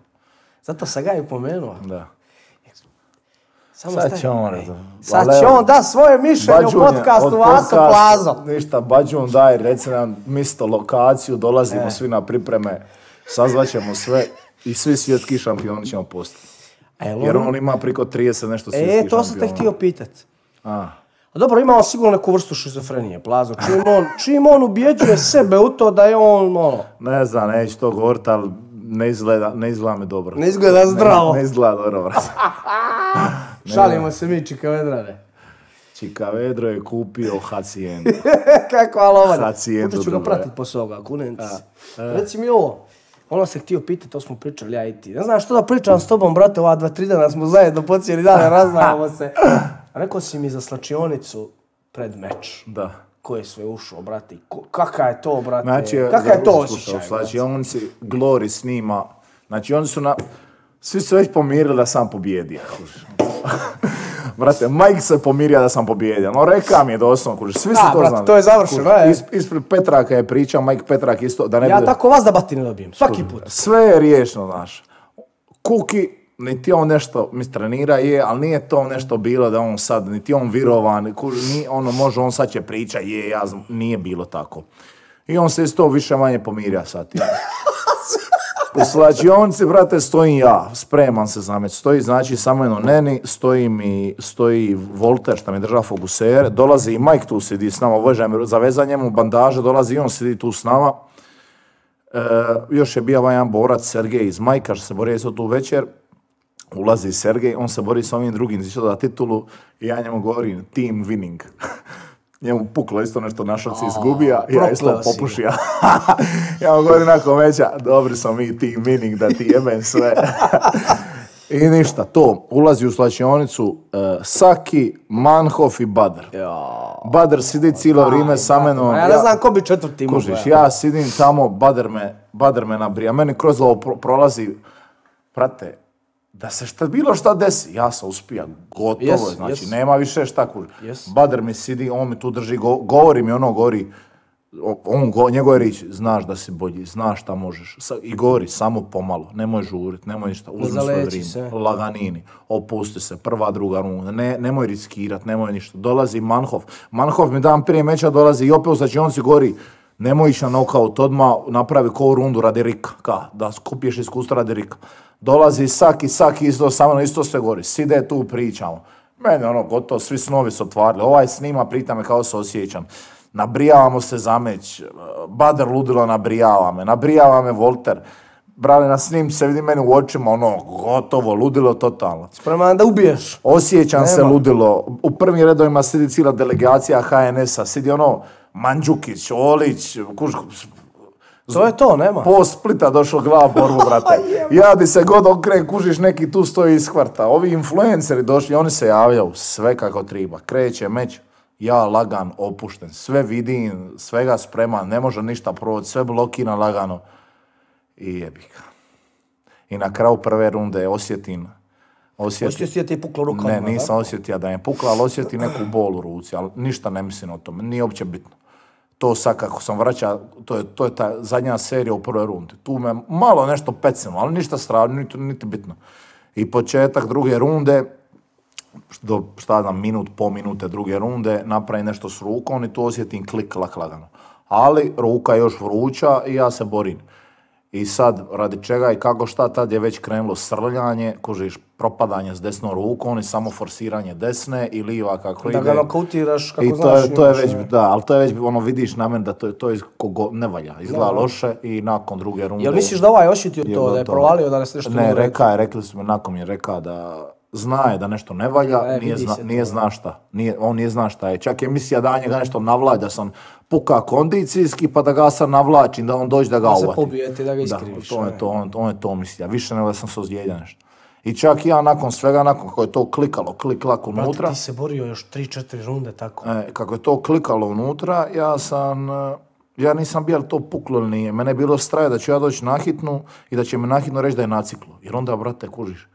Zato sam ga i pomenuo. Da. Samo Sad će on, E. Sad će on da svoje mišljenje u podcastu od Vaso Plazo. Ništa, Bađun daj, reci nam misto, lokaciju, dolazimo E. svi na pripreme, sazvaćemo sve i svi svjetski šampioni ćemo postati. E, Jer on- on ima priko 30 nešto svjetskih E, to sam te šampiona. htio pitat. A, A dobro, ima on sigurno neku vrstu šizofrenije, Plazo. Čim on, čim on ubjeđuje sebe u to da je on, ono, ne znam, neću to govorit, ali ne izgleda, ne izgleda mi dobro. Ne izgleda zdravo. Ne, ne izgleda dobro. šalimo se mi čika vedrane. Čikavedro je kupio hacijendu. Kakva lova. Hacijendu Počet ću ga pratit posle ovoga, kunem ti se. Reci mi ovo. Ono se htio pitati, to smo pričali ja i ti. Ne znam što da pričam s tobom, brate, ova dva, tri dana smo zajedno po cijeli dan, raznajemo se. Rekao si mi za slačionicu pred meč. Da. Ko je sve ušao, brate? Kaka je to, brate? Znači, kaka je to osjećaj? Znači, on si Glory snima. Znači, oni su na... Svi su već pomirili da sam pobjedio. Brate, Mike se pomirio da sam pobjedio. No, reka mi je doslovno, kužiš. Svi su to brate, znali. to je završeno, e. is- ispred Petraka je pričao, Mike Petrak isto, da ne Ja bude... tako vas da batine dobijem, svaki put. Sve je riješeno, znaš. Kuki, niti on nešto mi trenira je, ali nije to nešto bilo da on sad, niti on virovan, kuž, ni, ono može on sad će priča, je, ja znam, nije bilo tako. I on se isto više manje pomirja sad. Ja. U slađionci, brate, stojim ja, spreman se za meč. Stoji, znači, samo jedno Neni, stoji mi, stoji Volter, što mi drža fokusere, dolazi i Mike tu sidi s nama, voža mi za bandaže, dolazi i on sidi tu s nama. E, još je bio ovaj jedan borac Sergej iz Majka što se bori isto tu večer. Ulazi Sergej, on se bori s ovim drugim isto da titulu i ja njemu govorim team winning. njemu puklo isto nešto na šaci izgubija, ja isto popušija. ja mu govorim nakon veća, dobri smo mi team winning da ti jebem sve. I ništa, to, ulazi u slačionicu e, Saki, Manhof i Badr. Badr sidi cijelo vrijeme sa menom. A ja ne znam ko bi četvrti. Kužiš, ja sidim tamo, Bader me, Bader me nabrija, meni kroz ovo pro- prolazi, prate, da se šta, bilo šta desi, ja sam uspija, gotovo je, Yes, znači, yes. nema više šta, kužiš. Yes. Bader mi sidi, on mi tu drži, go- govori mi ono, govori, On, go, njegove riječi, znaš da si bolji, znaš šta možeš. Sa- I govori, samo pomalo, nemoj žurit, nemoj ništa, uzmi svoje vrijeme, se. laganini, opusti se, prva, druga runda, ne, nemoj riskirat, nemoj ništa. Dolazi Manhov, Manhov mi dan prije meča dolazi i opet u slačionici govori, nemoj ići na nokaut odmah, napravi koju rundu radi Rika, ka, da skupiješ iskustvo radi Rika. Dolazi Saki, Saki isto samo isto sve govori, side tu pričamo. Meni ono, gotovo, svi snovi su otvarili. Ovaj snima, prita me kao se osjećam. Nabrijavamo se za meć. Bader ludilo nabrijava me. Nabrijava me Volter. Brale, na snim se vidi meni u očima, ono, gotovo, ludilo totalno. Spreman da ubiješ. Osjećam se ludilo. U prvim redovima sidi cijela delegacija HNS-a. Sidi ono, Mandžukić, Olić, kuš, To je to, nema. po Splita došlo glava borbu, brate. Ja di se god okre, kužiš, neki tu stoji iz hvata. Ovi influenceri došli, oni se javljaju, sve kako treba. Kreće meč, ja lagan, opušten, sve vidim, svega spreman, ne može ništa proći, sve blokiran lagano. I jebika. I na kraju prve runde osjetim, Osjetio si da ti je pukla ruka. ne, nisam osjetio da je pukla, ali osjetim neku bol u ruci, ali ništa ne mislim o tome, nije uopće bitno. To sad kako sam vraća, to je, to je ta zadnja serija u prvoj rundi. Tu me malo nešto pecimo, ali ništa strašno, niti, niti bitno. I početak druge runde, do, šta znam, minut, po minute druge runde, napravi nešto s rukom i tu osjetim klik lak lagano. Ali ruka je još vruća i ja se borim. I sad, radi čega i kako šta, tad je već krenulo srljanje, kužiš, propadanje s desnom rukom i samo forsiranje desne i liva kako Da ide. ga nokautiraš kako I to znaš. je, to je već, e. da, ali to je već, ono, vidiš na meni da to, je- to je kogo ne valja, izgleda loše i nakon druge runde... Jel misliš da ovaj osjetio je to, da je provalio da se nešto Ne, reka je, rekli su mi, nakon mi je rekao da zna je da nešto ne valja, E, nije, zna, to, nije da. zna šta. Nije, on nije zna šta je. Čak je mislio da njega nešto navlači, da sam puka kondicijski, pa da ga sad navlačim, da on dođe da ga Da se pobijete, da ga Da, iskriviš. to ne. je to, on, on je to mislio. Više nego da sam se ozlijedio nešto. I čak ja nakon svega, nakon kako je to klikalo, klik klak Brate, unutra, ti se borio još 3-4 runde tako. E, kako je to klikalo unutra, ja sam, e, ja nisam bio to puklo ili nije. Mene je bilo straje da ću ja doći na hitnu i da će me na hitnu reći da je naciklo. Jer onda, brate, kužiš,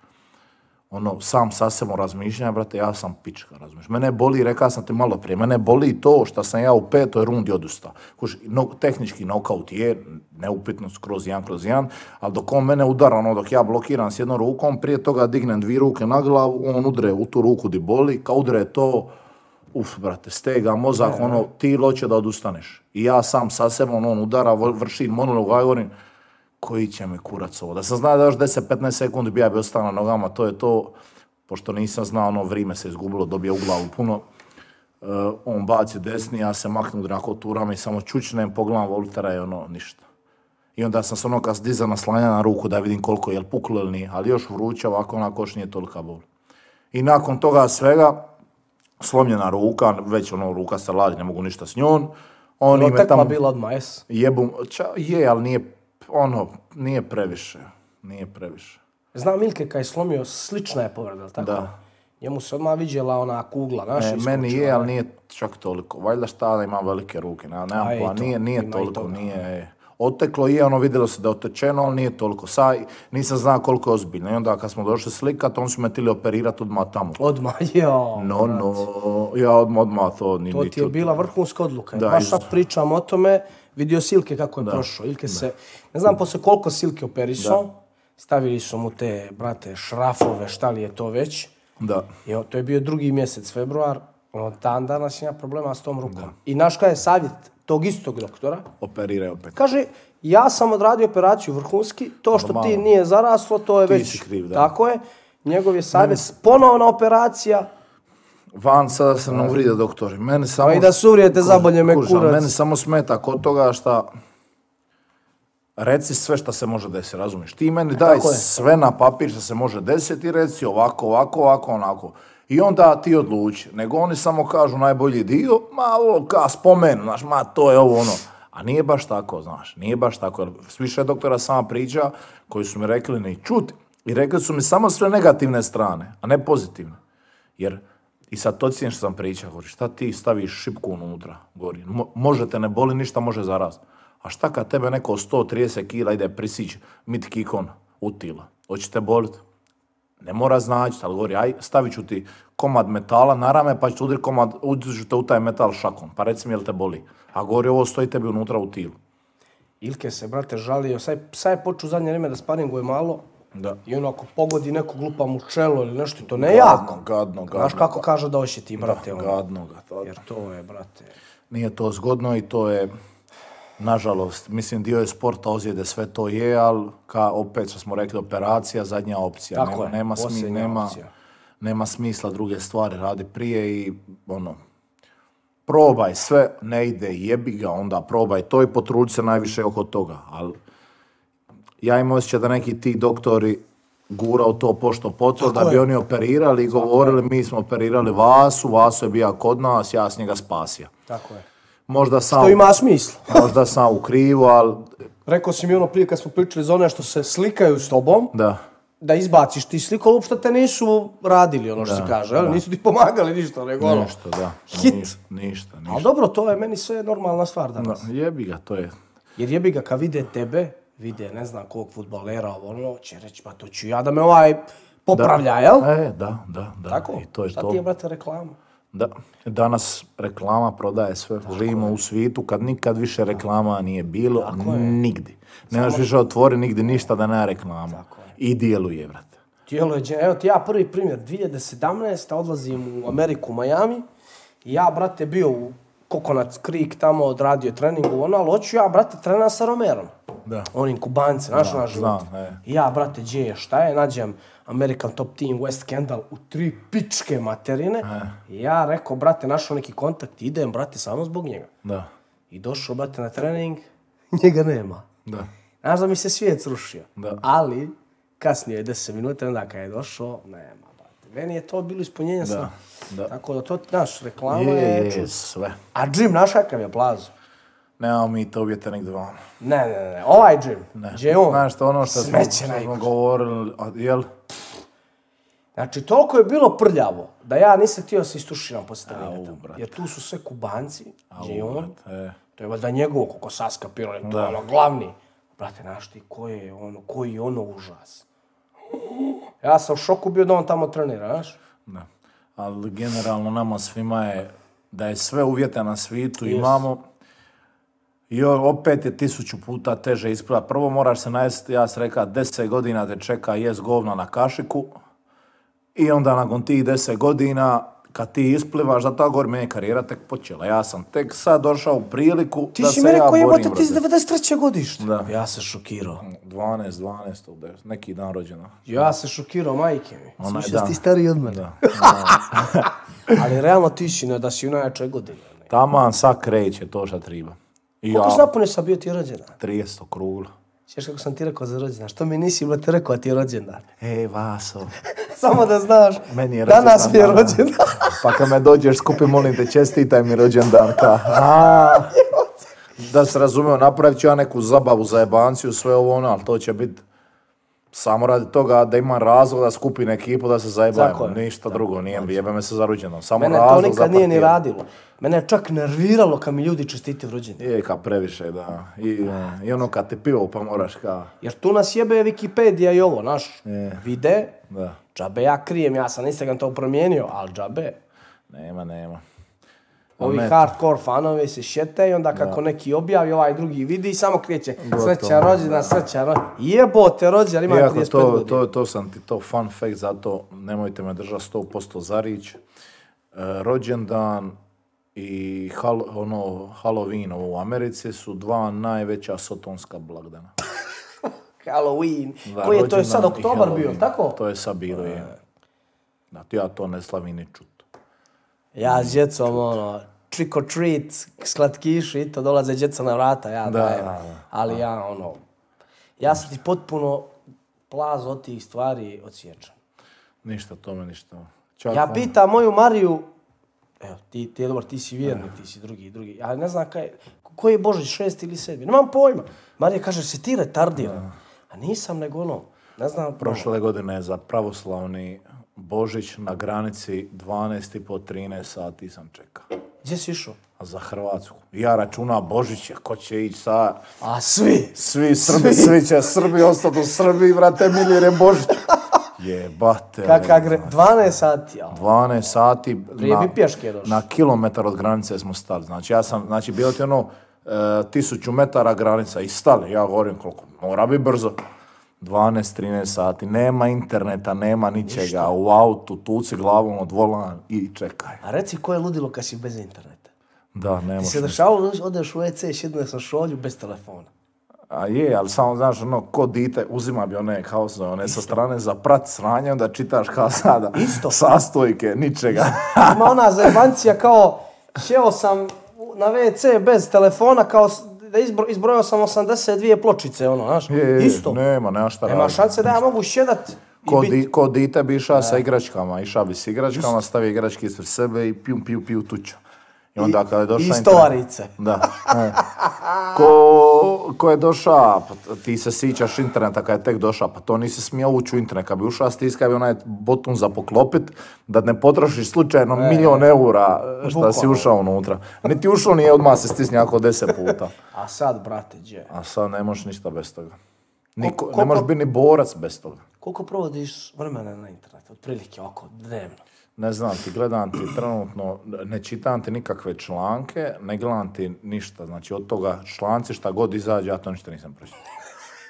ono, sam sa sebom razmišljanja, brate, ja sam pička, razumiješ. Mene boli, rekao sam ti malo prije, mene boli to što sam ja u petoj rundi odustao. Kužiš, no, tehnički nokaut je, neupitno skroz jedan kroz jedan, ali dok on mene udara, ono, dok ja blokiram s jednom rukom, prije toga dignem dvije ruke na glavu, on udre u tu ruku di boli, kao udre to, uf, brate, stega mozak, ono, ti loće da odustaneš. I ja sam sa sebom, on udara, vr- vrši monolog, ja govorim, koji će me kurac ovo. Da sam znao da još 10-15 sekundi bi ja bi ostao na nogama, to je to, pošto nisam znao, ono, vrijeme se izgubilo, dobije u glavu puno. E, on baci desni, ja se maknu drako turama i samo čučnem, pogledam Voltera i ono, ništa. I onda sam se ono kad diza naslanja na ruku da vidim koliko je puklo ili nije, ali još vruće, ovako onako još nije tolika bol. I nakon toga svega, slomljena ruka, već ono ruka se ladi, ne mogu ništa s njom. Tekma tamo bila odmah, jes? jebu, ča, je, ali nije, ono, nije previše, nije previše. Znam Milke kad je slomio, slična je povreda, tako? Da. Njemu se odmah viđela ona kugla, znaš, E, meni je, ali nije čak toliko. Valjda šta da imam velike ruke, ne, nemam A, i pojma, to, nije, nije ima toliko, nije, e. Oteklo je, ono vidjelo se da je otečeno, ali nije toliko. Sad nisam znao koliko je ozbiljno. I onda kad smo došli slikat, on su me tili operirati odmah tamo. Odmah, jo. No, no, ja odmah, odmah to ni To ti je bila vrhunska odluka. Da, Baš sad pričam o tome, vidio Silke kako je prošao. Ilke se, ne znam poslije koliko Silke operisao, stavili su mu te, brate, šrafove, šta li je to već. Da. I to je bio drugi mjesec, februar. Ono, dan danas ima problema s tom rukom. I naš kaj je savjet tog istog doktora? Operiraj opet. Kaže, ja sam odradio operaciju vrhunski, to što ti Normalno. nije zaraslo, to je Ti već... si kriv, da. Tako je. Njegov je savjet, ponovna operacija, Van sada se ne uvride doktori. Meni samo... Pa i da se uvrijete, zabolje me kurac. Meni samo smeta kod toga šta... Reci sve što se može desiti, razumiješ? Ti meni daj tako je. sve na papir što se može desiti i reci ovako, ovako, ovako, onako. I onda ti odluči. Nego oni samo kažu najbolji dio, ma ovo ka spomenu, znaš, ma to je ovo ono. A nije baš tako, znaš, nije baš tako. Jer s više doktora sama priča koji su mi rekli ni čuti. I rekli su mi samo sve negativne strane, a ne pozitivne. Jer, i sad to cijenim što sam pričao, govori, šta ti staviš šipku unutra, govori, mo- može te ne boli ništa, može zaraz. A šta kad tebe neko od 130 kila ide prisić mit kikon u tila? Hoće te bolit? Ne mora značiti, ali govori, aj, stavit ću ti komad metala na rame, pa ću udri komad, ću te u taj metal šakom. Pa reci mi, jel te boli? A govori, ovo stoji tebi unutra u tilu. Ilke se, brate, žalio. Sad je počeo zadnje vrijeme da sparinguje malo. Da. I ono, ako pogodi neko glupa mu čelo ili nešto, to ne jako. Gadno, gadno. Znaš kako kaže da hoće ti, brate, ono. Gadno ga, to. Jer to je, brate. Nije to zgodno i to je, nažalost, mislim dio je sporta ozljede, sve to je, ali ka, opet što smo rekli, operacija, zadnja opcija. Tako nema, je, nema, smi- nema, opcija. nema smisla druge stvari radi prije i ono, probaj sve, ne ide, jebi ga, onda probaj to i potrudi se najviše oko toga, ali ja imam osjećaj da neki ti doktori gurao to pošto poto, da bi oni operirali i govorili mi smo operirali Vasu, Vasu je bio kod nas, ja s njega spasio. Tako je. Možda sam, To ima smisla. možda sam u krivu, ali Rekao si mi ono prije kad smo pričali za one što se slikaju s tobom, da, da izbaciš ti sliku, ali uopšte te nisu radili, ono što se kaže, jel? nisu ti pomagali ništa, nego ono. nešto, da. Hit. Niš- ništa, Ali ništa. dobro, to je meni sve normalna stvar danas. Da, jebi ga, to je. Jer jebi ga, kad vide tebe, vide ne znam kog futbolera, ovo ono, će reći, pa to ću ja da me ovaj popravlja, jel? E, da, da, da. Tako? I to je Šta to. ti je, brate, reklama? Da. Danas reklama prodaje sve. Živimo u svijetu kad nikad više reklama nije bilo, nigdi. Ne možeš više otvori nigdi ništa da nema reklama. I djeluje, brate. Tijelo je, dje- evo ti ja prvi primjer, 2017. odlazim u Ameriku, Miami, i ja, brate, bio u Coconut Creek tamo odradio trening u ono, ali hoću ja, brate, trenam sa Romerom. Da. Onim kubance, znaš naš život. e. Ja, brate, gdje je, šta je, nađem American Top Team West Kendall u tri pičke materine. I ja rekao, brate, našao neki kontakt, idem, brate, samo zbog njega. Da, I došao, brate, na trening, njega nema. da. Znaš da mi se svijet srušio. Da. Ali, kasnije je 10 minuta, onda kad je došao, nema, brate. Meni je to bilo ispunjenje sna. da. Tako da to, znaš, reklama Je, je... sve. A Jim, znaš kakav je plazo? Nemamo mi to uvjete nigdje van. Ne, ne, ne, ne, ovaj Jim, gdje je on? Znaš što ono što smo, što smo govorili, jel? Znači, toliko je bilo prljavo, da ja nisam htio se istuširam poslije tamo. Jer tu su sve kubanci, gdje je on, E, to je valjda njegov, koliko sad skapirali, to je ono glavni. Brate, znaš ti, koji je ono, koji je ono užas. Ja sam u šoku bio da on tamo trenira, znaš? da. Ali generalno nama svima je da je sve uvjete na svijetu imamo i opet je tisuću puta teže ispraviti. Prvo moraš se najesti, ja sam rekao, deset godina te čeka jest govna na kašiku i onda nakon tih deset godina kad ti isplivaš, da ta govorim, meni je karijera tek počela. Ja sam tek sad došao u priliku Ti da si se mi ja rekao, borim. ti si brate. 93. godište. Da. Ja se šokirao. 12, 12, da je neki dan rođena. Ja se šokirao, majke mi. Dan. ti stariji od mene. Da. Ali realno ti si, ne, da si u najjačoj godini. Taman sad kreće to što treba. I Koliko ja, napunio sam bio ti rođendan? 30 krugla. Sjećaš kako sam ti rekao za rođendan? Što mi nisi, brate, rekao ti je rođendan? Ej, Vaso, Samo da znaš, Meni je danas mi je rođendan, rođendan. pa kad me dođeš skupi, molim te, čestitaj mi rođendan. Ka, a, da se razumio, napravit ću ja neku zabavu za jebanciju, sve ovo ono, ali to će biti samo radi toga da imam razlog da skupim ekipu da se Tako zajebajmo. je, Ništa drugo, nije jebe me se za rođendan. Samo Mene to za nikad nije ni radilo. Mene je čak nerviralo kad mi ljudi čestite rođendan. Je ka previše, da. I, I ono kad te pivo pa moraš ka... Jer tu nas jebe Wikipedia i ovo, naš, Je. vide, Da. džabe ja krijem, ja sam Instagram to promijenio, ali džabe. Nema, nema. Ovi ne, hardcore fanovi se šete i onda kako neki objavi, ovaj drugi vidi i samo kreće srećan rođendan, srećan rođendan. Jebote rođendan, ima Iako 35 to, godina. to, to sam ti to fun fact, zato nemojte me držati 100% za rič. E, rođendan i hal, ono, Halloween u Americi su dva najveća sotonska blagdana. Halloween. Da, Koji je to je sad oktobar bio, tako? To je sad bilo, je. Da, ja to ne slavim ni čut. Ja s djecom, ono, trick or treat, slatkiši, i to dolaze djeca na vrata, ja Da, dajem. da, da. Ali ja, ono, ja sam ti potpuno plaz od tih stvari odsječan. Ništa tome, ništa. Čak Ja on- pitam moju Mariju, evo, ti, ti je dobar, ti si vjernik, ti si drugi, drugi. Ja ne znam kaj, koji je Božić, šest ili sedmi, nemam pojma. Marija kaže, si ti retardiran? A nisam, nego ono, ne znam, Prošle godine za pravoslavni Božić na granici 12 po 13 sati sam čekao. gdje si išao? A za Hrvatsku. Ja računa Božić, ko će ići sa... A svi! Svi Srbi, svi će Srbi ostati u Srbiji, vrate, Milir je Božić. Jebate. Kaka gre... 12 sati, ja. 12 sati Prije bi pješke došli. na kilometar od granice smo stali. Znači ja sam, znači bilo ti ono e, tisuću metara granica i stali. Ja govorim koliko, mora bi brzo. 12-13 sati, nema interneta, nema ničega, u autu, tuci glavom od volan i čekaj. A reci ko je ludilo kad si bez interneta? Da, ne Ti se dešavalo, odeš u WC, šidneš na šolju bez telefona. A je, ali samo znaš, ono, ko dite, uzima bi one, kao se, one sa strane za prat sranje, onda čitaš kao sada. Isto. Sastojke, ničega. Ima ona zajebancija kao, sjeo sam na WC bez telefona, kao da izbro, izbrojao sam 82 pločice, ono, znaš, Je, isto. Nema, nema šta Nema šanse da ja mogu šedat Ko, bit- di, ko dite bi išao sa igračkama, išao bi s igračkama, stavio igračke ispred sebe i piju, piju, piju tuča. I onda kada je došao... i internet-. Da. e. Ko, ko je došao, pa ti se sićaš interneta kad je tek došao, pa to nisi smio ući u internet. Kad bi ušao, stiskao bi onaj botun za poklopit, da ne potrošiš slučajno milion eura šta si E. Bukvalno. ušao unutra. Niti ušao nije odmah se stisni ako deset puta. A sad, brate, gdje? A sad ne možeš ništa bez toga. Niko, Koliko- ne možeš biti ni borac bez toga. Koliko provodiš vremena na internetu? Otprilike oko dnevno. Ne znam ti, gledam ti trenutno, ne čitam ti nikakve članke, ne gledam ti ništa. Znači od toga članci šta god izađe, ja to ništa nisam pročitao.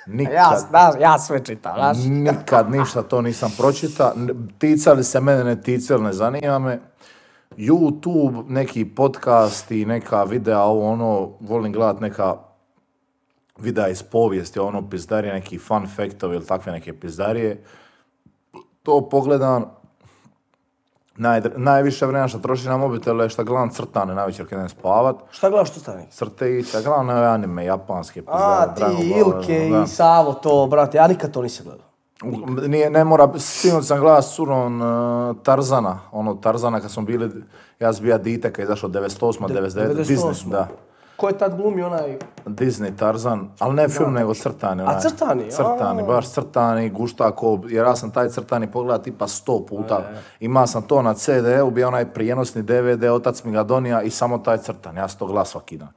Nikad, Ja, znaš, ja sve čitam, znaš. nikad ništa to nisam pročita. Ticali se mene, ne ticali, ne zanima me. YouTube, neki podcasti, neka videa, ovo ono, volim gledat neka videa iz povijesti, ono pizdarije, neki fun factovi ili takve neke pizdarije. To pogledam, Naj, najviše vremena što trošim na mobitelu je što gledam crtane navečer kad idem spavat. Šta gledaš tu stani? Crteća, gledam na anime, japanske, A, ti Ilke da. i Savo to, brate, ja nikad to nisam gledao. Nije, ne mora, sinoć sam gledao s curom uh, Tarzana, ono Tarzana kad smo bili, ja sam bio dite kad je izašao 98, 99, 98. Disney, da. Ko je tad glumio onaj... Disney, Tarzan, ali ne film, nego crtani. onaj. crtani? Crtani, A. baš crtani, guštako, jer ja sam taj crtani pogledao tipa sto puta. Ima sam to na CD-u, bio onaj prijenosni DVD, otac mi ga donija i samo taj crtan, ja sam to gledao svaki dan.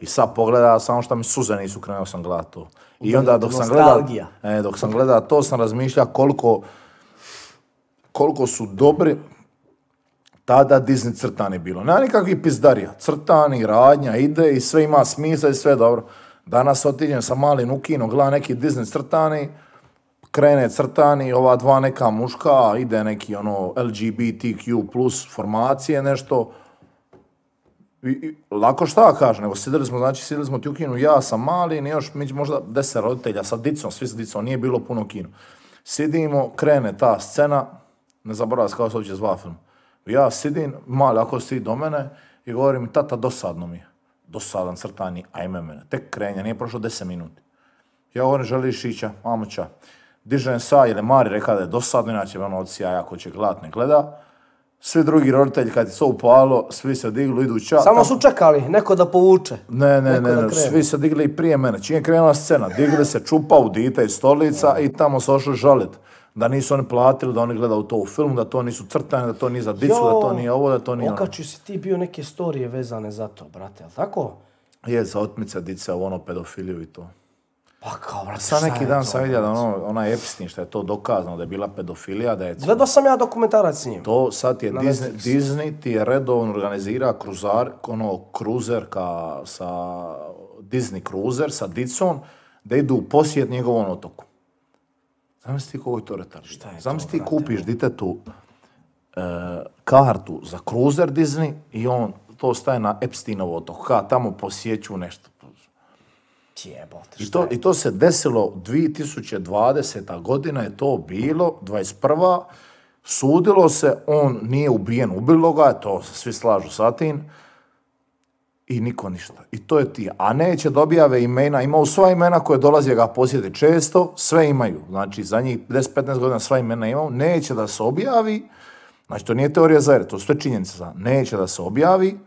I sad pogledao, samo što mi suze nisu krenuo sam gledao to. I onda dok sam gledao, e, dok sam gledao to sam razmišljao koliko, koliko su dobri tada Disney crtani bilo. Nema nikakvih pizdarija. Crtani, radnja, ide i sve ima smisla i sve dobro. Danas otiđem sa malim u kino, gledam neki Disney crtani, krene crtani, ova dva neka muška, ide neki ono LGBTQ plus formacije, nešto. I, i, lako šta kaže, nego sjedili smo, znači sjedili smo ti u kinu, ja sam mali, i još mi možda deset roditelja sa dicom, svi s dicom, nije bilo puno kino. Sidimo, krene ta scena, ne zaboravim kako se uopće zva film. Ja sidim, mali ako si do mene i govori mi, tata, dosadno mi je. Dosadan crtani, ajme mene. Tek krenja, nije prošlo 10 minuti. Ja govorim, želiš ića, mamo ča. Dižem sa, jer je Mari rekao da je dosadno, inače me ono od sjaja, ako će gledat, ne gleda. Svi drugi roditelji, kad je to upalo, svi se diglu, idu ča. Samo su čekali, neko da povuče. ne, ne, Neko ne, svi se digli i prije mene. Čim je krenula scena, digli se čupa u dite iz stolica i tamo se ošli žalit. Da nisu oni platili, da oni gledaju to u filmu, da to nisu crtane, da to nije za dicu, da to nije ovo, da to nije ono. Okačio si ti bio neke storije vezane za to, brate, jel tako? Je za otmice dice, ono pedofiliju i to. Pa kao, brate, šta neki dan sam vidio da ono, onaj Epstein, što je to dokazano, da je bila pedofilija, da je Gledao sam ja dokumentarac s njim. To sad je Disney. Disney ti je redovno organizira kruzar, ono kruzer ka, sa Disney Cruiser sa dicom, da idu u posjet njegovom otoku. Zamisli ti koliko je to retard. je to, Zamisli kupiš ditetu e, kartu za kruzer Disney i on to staje na Epsteinov otok. Ka tamo posjeću nešto. Jebote, I to? I to se desilo 2020. godina je to bilo, 21. Sudilo se, on nije ubijen, ubilo ga, to se svi slažu sa tim. I niko ništa. I to je ti. A neće da objave imena, imaju sva imena koje dolaze ga posjeti često, sve imaju. Znači, za njih 10-15 godina sva imena imaju, neće da se objavi, znači to nije teorija zavere, to su sve činjenice, neće da se objavi,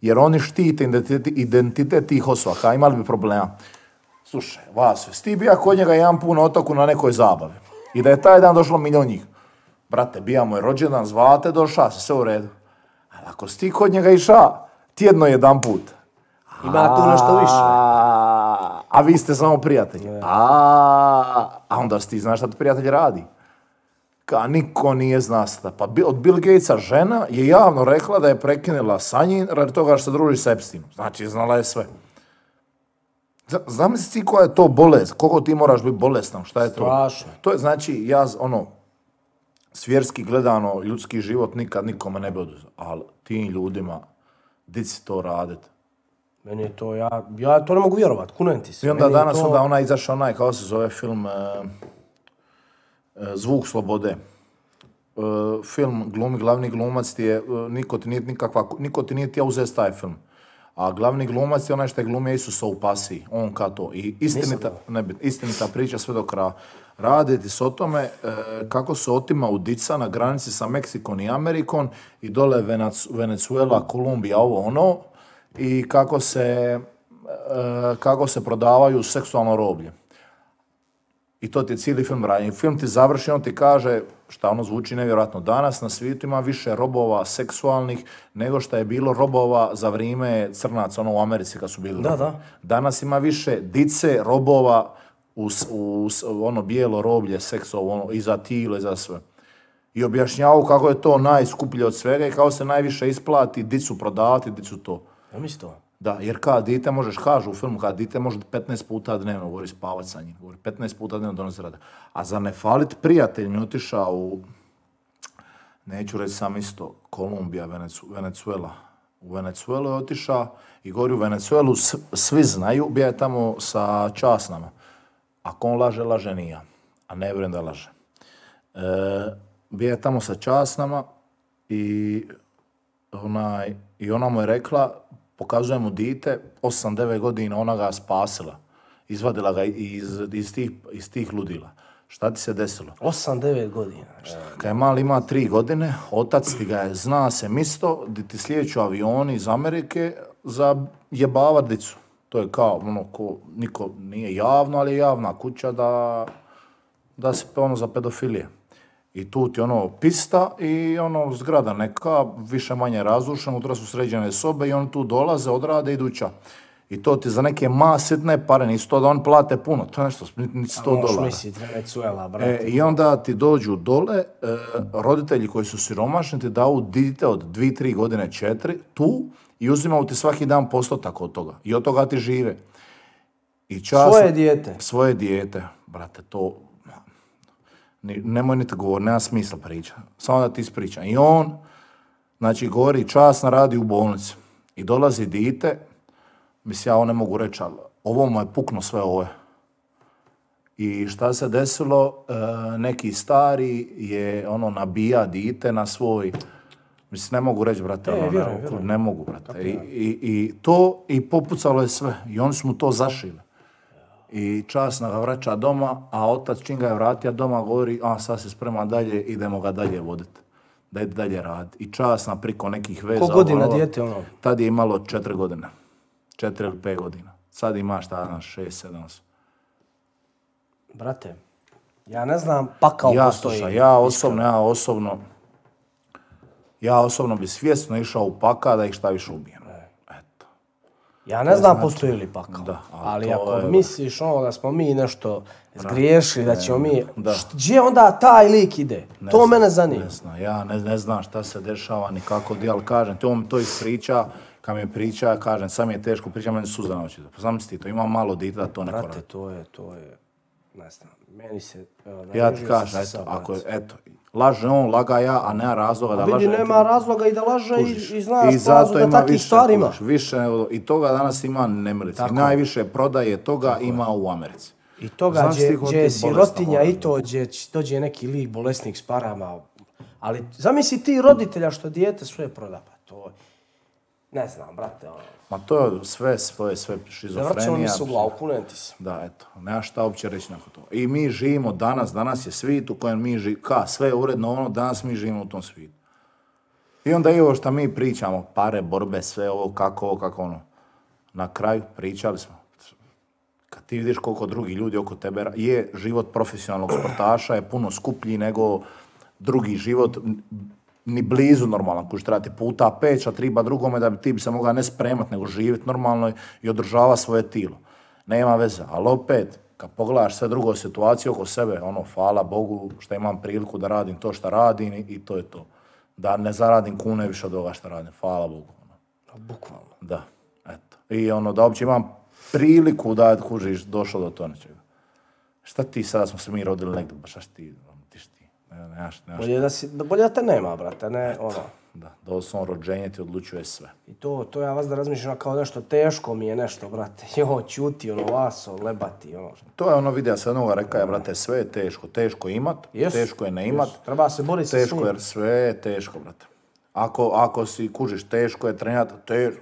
jer oni štite identitet, identitet tih osoba, imali bi problema. Slušaj, Vaso, jesi ti bija kod njega jedan put na otoku na nekoj zabavi i da je taj dan došlo milion njih. Brate, bija mu je rođendan, zvate, došao se, sve u redu. Ali ako si ti kod njega iša, tjedno jedan put. Ima tu nešto više. A, vi ste samo prijatelji. A, a onda si ti znaš šta ti prijatelj radi. Ka niko nije zna šta. Pa od Bill Gatesa žena je javno rekla da je prekinula sa njim radi toga što druži sa Epsteinom. Znači, znala je sve. Zna- Zamisli ti koja je to bolest, koliko ti moraš biti bolestan, šta je to? Strašno. To je znači, ja ono, svjerski gledano, ljudski život nikad nikome ne bi oduzeo. Ali tim ljudima, di si to radit? Meni je to, ja, ja to ne mogu vjerovat, kunem ti se. I onda Meni danas to- onda ona izašao onaj, kao se zove film, e, e, Zvuk slobode. E, film, glumi, glavni glumac ti je, e, niko ti nije nikakva, niko ti nije tija uzeti taj film. A glavni glumac je onaj što je glumio Isusa u pasiji, on ka to. I istinita, ne, istinita priča sve do kraja. Radi ti se o tome e, kako se otima u dica na granici sa Meksikom i Amerikom i dole Venac- Venezuela, Kolumbija, ovo ono. I kako se, e, kako se prodavaju seksualno roblje. I to ti je cijeli film rađen. I Film ti završi, on ti kaže, šta ono zvuči nevjerojatno, danas na svijetu ima više robova seksualnih nego što je bilo robova za vrijeme crnaca, ono u Americi kad su bili Da, da. Danas ima više dice, robova, u, u ono bijelo roblje, seksovo, ono, i za tilo, i za sve. I objašnjavaju kako je to najskuplje od svega i kako se najviše isplati dicu prodavati, dicu to. Ja mislim to. Da, jer kad dite možeš, kažu u filmu, kad dite može 15 puta dnevno, govori spavat sa njim, govori 15 puta dnevno donosi rada. A za ne falit prijatelj mi otišao u, neću reći sam isto, Kolumbija, Venecu- Venezuela. U Venezuelu je otišao i govori u Venezuelu s- svi znaju, bio je tamo sa časnama. Ako on laže, laže ni ja. A ne vjerujem da laže. E, bio je tamo sa časnama i onaj, i ona mu je rekla, pokazuje mu dite, 8-9 godina, ona ga spasila. Izvadila ga iz, iz, tih, iz tih ludila. Šta ti se desilo? 8-9 godina. Kad je mali ima tri godine, otac ti ga je, zna se misto, di ti slijeću avioni iz Amerike za jebavat dicu. To je kao, ono, ko, niko nije javno, ali je javna kuća da, da se ono za pedofilije. I tu ti ono pista i ono zgrada neka, više manje razrušena, unutra su sređene sobe i oni tu dolaze, odrade iduća. I to ti za neke masitne pare, nisu to da oni plate puno, to je nešto, niti 100 Možeš dolara. misliti, Venezuela, brate. E, I onda ti dođu dole, e, roditelji koji su siromašni ti daju dite od 2-3 godine, 4, tu i uzimaju ti svaki dan postotak od toga. I od toga ti žive. I čas, Svoje dijete. Svoje dijete, brate, to... nemoj niti govor, nema smisla priča. Samo da ti ispričam. I on, znači, govori časno radi u bolnici. I dolazi dite, mislim, ja ovo ne mogu reći, ali ovo mu je pukno sve ove. I šta se desilo, e, neki stari je ono nabija dite na svoj, mislim ne mogu reći brate, E, ono, ne, vjerujem, mogu, vjerujem. ne mogu brate. I, i, I to, i popucalo je sve. I oni su mu to zašili. I časna ga vraća doma, a otac čim ga je vratio doma govori, a sad se sprema dalje, idemo ga dalje voditi. Da ide dalje rad. I časna priko nekih veza. Koliko godina ovo, dijete ono? Tad je imalo četiri godine. Četiri ili pet godina. Sad ima šta, na šest, sedam. Brate, ja ne znam, pakao ja, postoji. ja osobno, ja osobno, ja osobno bi svjesno išao u paka da ih šta više ubijem. Eto. Ja ne znam postoji li pakao. Da, ali ako je- misliš ono da smo mi nešto zgriješili, da ćemo mi... da. Št- Gdje onda taj lik ide? to mene zanima. Ne znam, ja ne, ne znam šta se dešava ni kako di, ali kažem, to mi to ispriča, kad mi je priča, kažem, sam je teško priča, meni suza na oči. Pa Zamisli ti to, ima malo dita da to neko Brate, to je, to je, ne znam, meni se... evo, Ja ti sam kažem, eto, ako eto, laže on, laga ja, a nema razloga da laže. Vidi, nema razloga i da laže kužiš. i, i znaš I zato da ima takvih više, stvari ima. kužiš, više i toga danas ima nemilice. I najviše prodaje toga ima u Americi. I toga gdje, je sirotinja i to gdje dođe neki lik bolesnik s parama. Ali zamisli ti roditelja što dijete svoje proda. Pa to je... Ne znam, brate. Ono. Ma to je sve, svoje, sve šizofrenija. vrćemo mi se u glavu, kunem ti se. Da, eto, nema šta uopće reći nakon toga. I mi živimo danas, danas je svijet u kojem mi živimo, ka, sve je uredno ono, danas mi živimo u tom svijetu. I onda i ovo što mi pričamo, pare, borbe, sve ovo, kako ovo, kako ono. Na kraju pričali smo. Kad ti vidiš koliko drugi ljudi oko tebe, je život profesionalnog sportaša je puno skuplji nego drugi život, ni blizu normalan, koji treba ti puta peć, a triba drugome da bi ti bi se mogao ne spremat, nego živjeti normalno i održava svoje tilo. Nema veze, ali opet, kad pogledaš sve drugo situaciju oko sebe, ono, hvala Bogu što imam priliku da radim to što radim i, i to je to. Da ne zaradim kune više od ovoga što radim, hvala Bogu. Ono. Bukvalno. Da, eto. I ono, da uopće imam priliku da kužiš došao do to nečega. Šta ti sada smo se mi rodili negdje, baš šta ti, ne, nemaš, nemaš, Bolje da, si, bolje da te nema, brate, ne ono. da, doslovno rođenje ti odlučuje sve. I to, to ja vas da razmišljam kao nešto teško mi je nešto, brate. Jo, čuti, ono, vaso, lebati, ono. To je ono videa sa jednoga rekao je, brate, sve je teško. Teško je imat, teško je ne imat. Treba se boriti sa teško jer sve je teško, brate. Ako, ako si kužiš, teško je trenirati, te,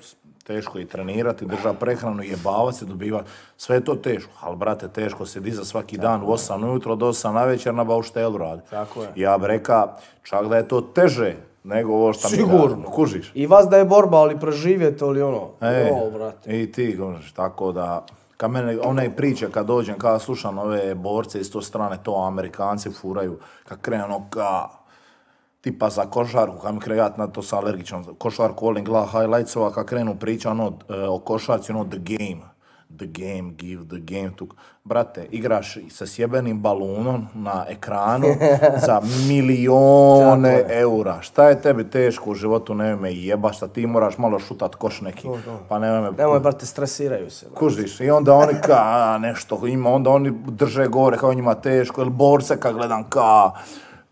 teško je i trenirati, držati prehranu, jebavati se, dobivati, sve je to teško. Ali, brate, teško se diza svaki dan u 8 ujutro do 8 navečer na bauštelu radi. Tako je. Ja bi reka, čak da je to teže nego ovo što mi Sigurno. kužiš. I vas da je borba, ali preživjeti, ali ono, E, jo, brate. I ti, kužiš, tako da, kad mene, one priče kad dođem, kad slušam ove borce iz to strane, to Amerikanci furaju, kad krenu ono ka, tipa za košarku, krenu, ja na to sam alergičan, košarku volim gleda highlightsova, kad krenu priča ono, e, o košarci, ono, the game, the game, give the game to... Brate, igraš sa sjebenim balunom na ekranu za milione eura. Šta je tebi teško u životu, nemoj me jeba, šta ti moraš malo šutat koš neki, pa nemoj me Nemoj, brate, stresiraju se. brate. Kužiš, i onda oni ka, nešto ima, onda oni drže gore kao njima teško, ili borce kad gledam ka,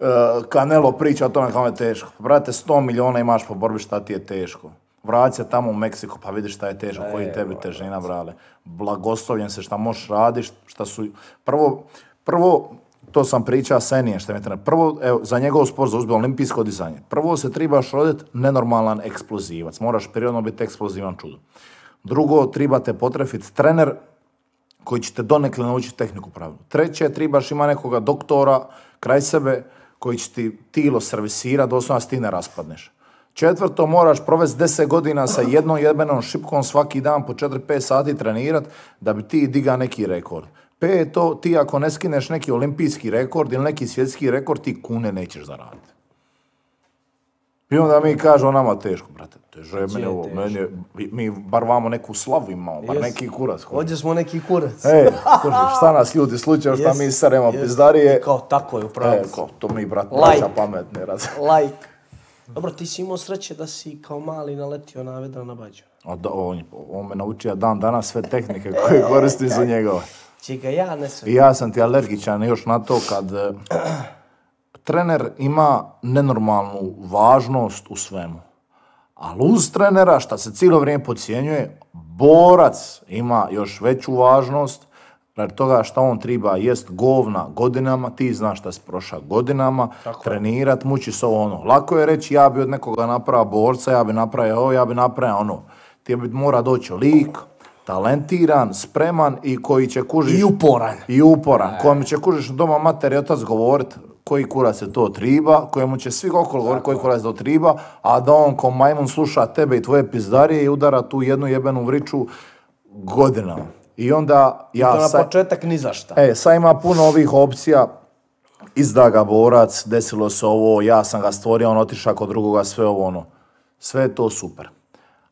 e, Canelo priča o tome kao je teško. Brate, 100 miliona imaš po borbi šta ti je teško. Vrati se tamo u Meksiku pa vidiš šta je teško, koji tebi težina, brale. Blagoslovljen se šta možeš radiš, šta su... Prvo, prvo, to sam pričao sa Enijem, šta mi je. Prvo, evo, za njegov sport, za uzbio olimpijsko dizanje. Prvo se trebaš roditi nenormalan eksplozivac. Moraš periodno biti eksplozivan čudo. Drugo, treba te potrefiti trener koji će te donekle naučiti tehniku pravilno. Treće, trebaš ima nekoga doktora kraj sebe koji će ti tilo servisirati, doslovno se ti ne raspadneš. Četvrto, moraš provesti 10 godina sa jednom jebenom šipkom svaki dan po 4-5 sati trenirat da bi ti diga neki rekord. Peto, ti ako ne skineš neki olimpijski rekord ili neki svjetski rekord, ti kune nećeš zaraditi. I onda mi kažu nama teško, brate, teže je meni ovo, meni je, mi- bar vamo neku slavu imamo, bar Jes. neki kurac. Ovdje smo neki kurac. E, šta nas ljudi slučaju, šta Jes, mi saremo jes. pizdarije. I Kao, tako je, upravo. E, ko, to mi, brat, Like. braća pametni raz. Like. Dobro, ti si imao sreće da si kao mali naletio na Vedrana Bađa. A da, on, on me naučio dan danas sve tehnike koje koristim za njegove. Čega ja ne sve. I ja sam ti alergičan još na to kad e, trener ima nenormalnu važnost u svemu. Ali uz trenera, šta se cijelo vrijeme podcjenjuje, borac ima još veću važnost, radi toga šta on triba jest govna godinama, ti znaš šta si prošao godinama, trenirat, muči se ovo ono. Lako je reći ja bi od nekoga napravio borca, ja bi napravio ovo, ja bi napravio ono. Ti bi mora doći lik, talentiran, spreman i koji će kužiš... I uporan. I uporan, kojem će kužiš doma mater i otac govorit koji kurac je to triba, kojemu će svi okolo govorit koji kurac to triba, a da on ko majmun sluša tebe i tvoje pizdarije i udara tu jednu jebenu vriču godinama. I onda ja To na početak ni za šta. E, sad ima puno ovih opcija, izda ga borac, desilo se ovo, ja sam ga stvorio, on otišao kod drugoga, sve ovo ono. Sve je to super.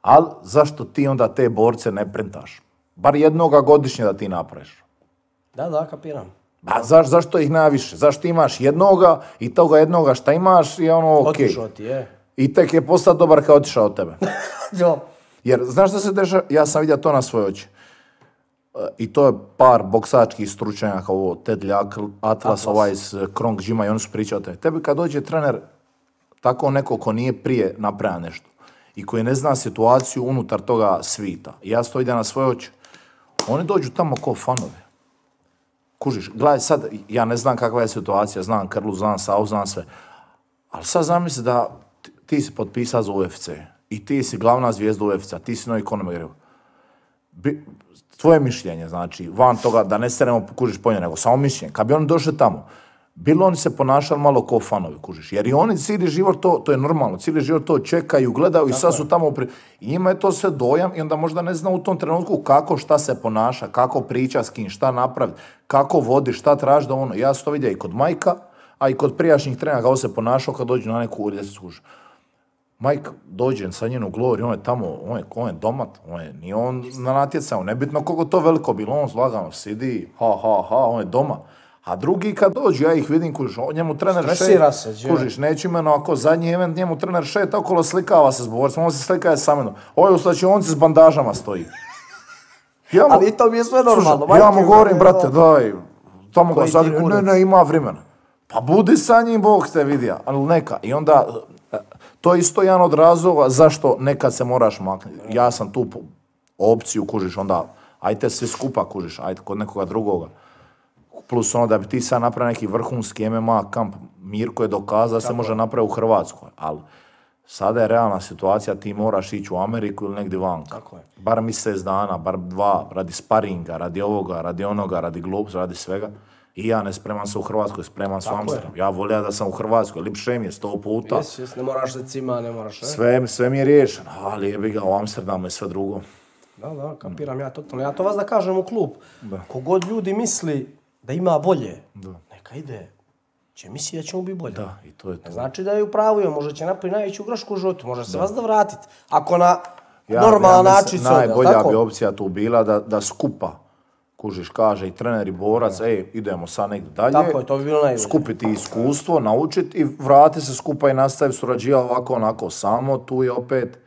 Ali zašto ti onda te borce ne printaš? Bar jednoga godišnje da ti napraviš. Da, da, kapiram. A zaš, zašto ih najviše? Zašto imaš jednoga i toga jednoga šta imaš je ono ok. Otišao ti, je. I tek je postao dobar je otišao od tebe. Jo. Jer znaš šta se dešava? Ja sam vidio to na svoje oči. E, I to je par boksačkih stručnjaka, ovo Ted Ljak, Atlas, ovaj iz e, Krong Gima i oni su pričali o tome. Tebi kad dođe trener, tako neko ko nije prije napravio nešto i koji ne zna situaciju unutar toga svita. I ja to vidim na svoje oči. Oni dođu tamo ko fanovi. Kužiš, gledaj sad, ja ne znam kakva je situacija, znam Krlu, znam Sau, znam sve. Ali sad zamisli da ti, si potpisao za UFC i ti si glavna zvijezda UFC-a, ti si novi. Bi, tvoje mišljenje, znači, van toga da ne seremo kužiš po njoj, nego samo mišljenje. Kad bi oni došli tamo, bilo oni se ponašali malo kao fanovi, kužiš. Jer i oni cijeli život to, to je normalno, cijeli život to čekaju, gledaju i sad su tamo pri... I njima je to sve dojam i onda možda ne zna u tom trenutku kako, šta se ponaša, kako priča s kim, šta napravi, kako vodi, šta traži da ono. Ja sam to vidio i kod Majka, a i kod prijašnjih trenera kako se ponašao kad dođu na neku ulicu. Mike dođe sa njenu gloriju, on je tamo, on je, on je domat, on je, nije on na natjecanju, nebitno koliko to veliko bilo, on lagano sidi, ha, ha, ha, on je doma. A drugi kad dođu, ja ih vidim, kužiš, njemu trener Stresira šeta, se, kužiš, neću imeno ako zadnji event, njemu trener šeta okolo slikava se s borcem, on se slikaje sa mnom. Ovo je u slačionici s bandažama stoji. Ja mu- Ali to mi je sve normalno. Slušaj, ja mu govorim, brate, ono. daj, tamo ga sad, ne, ne, ima vremena. Pa budi sa njim, Bog te vidija, ali neka. I onda, e, to je isto jedan od razloga zašto nekad se moraš maknuti. Ja sam tu opciju, kužiš, onda, ajte svi skupa, kužiš, ajte kod nekoga drugoga. Plus ono da bi ti sad napravio neki vrhunski MMA kamp, Mirko je dokazao da se može napraviti u Hrvatskoj, ali sada je realna situacija, ti moraš ići u Ameriku ili negdje vanka. Tako je. Bar mjesec dana, bar dva, radi sparinga, radi ovoga, radi onoga, radi glupsa, radi svega. I ja ne spremam se u Hrvatskoj, spremam se u Tako je. Amsterdam. Ja volja da sam u Hrvatskoj, lipše mi je sto puta. Jes, jes, ne moraš se cima, ne moraš, ne? Sve, sve mi je riješeno, ali jebi ga u Amsterdamu i sve drugo. Da, da, kapiram ja totalno. Ja to vas da kažem u klub. Kogod ljudi misli da ima bolje, neka ide. Će misli da će mu biti bolje. Da, i to je to. Ne znači da je u pravu, možda će napraviti najveću grešku u životu, može se vas da vratiti. Ako na Ja- normalan ja način se Najbolja tako? bi opcija tu bila da, da skupa, kužiš, kaže i trener i borac, ej, idemo sad negdje dalje. Tako je, to bi bilo najbolje. Skupiti iskustvo, naučiti i vrati se skupa i nastavi surađivati ovako onako. Samo tu je opet,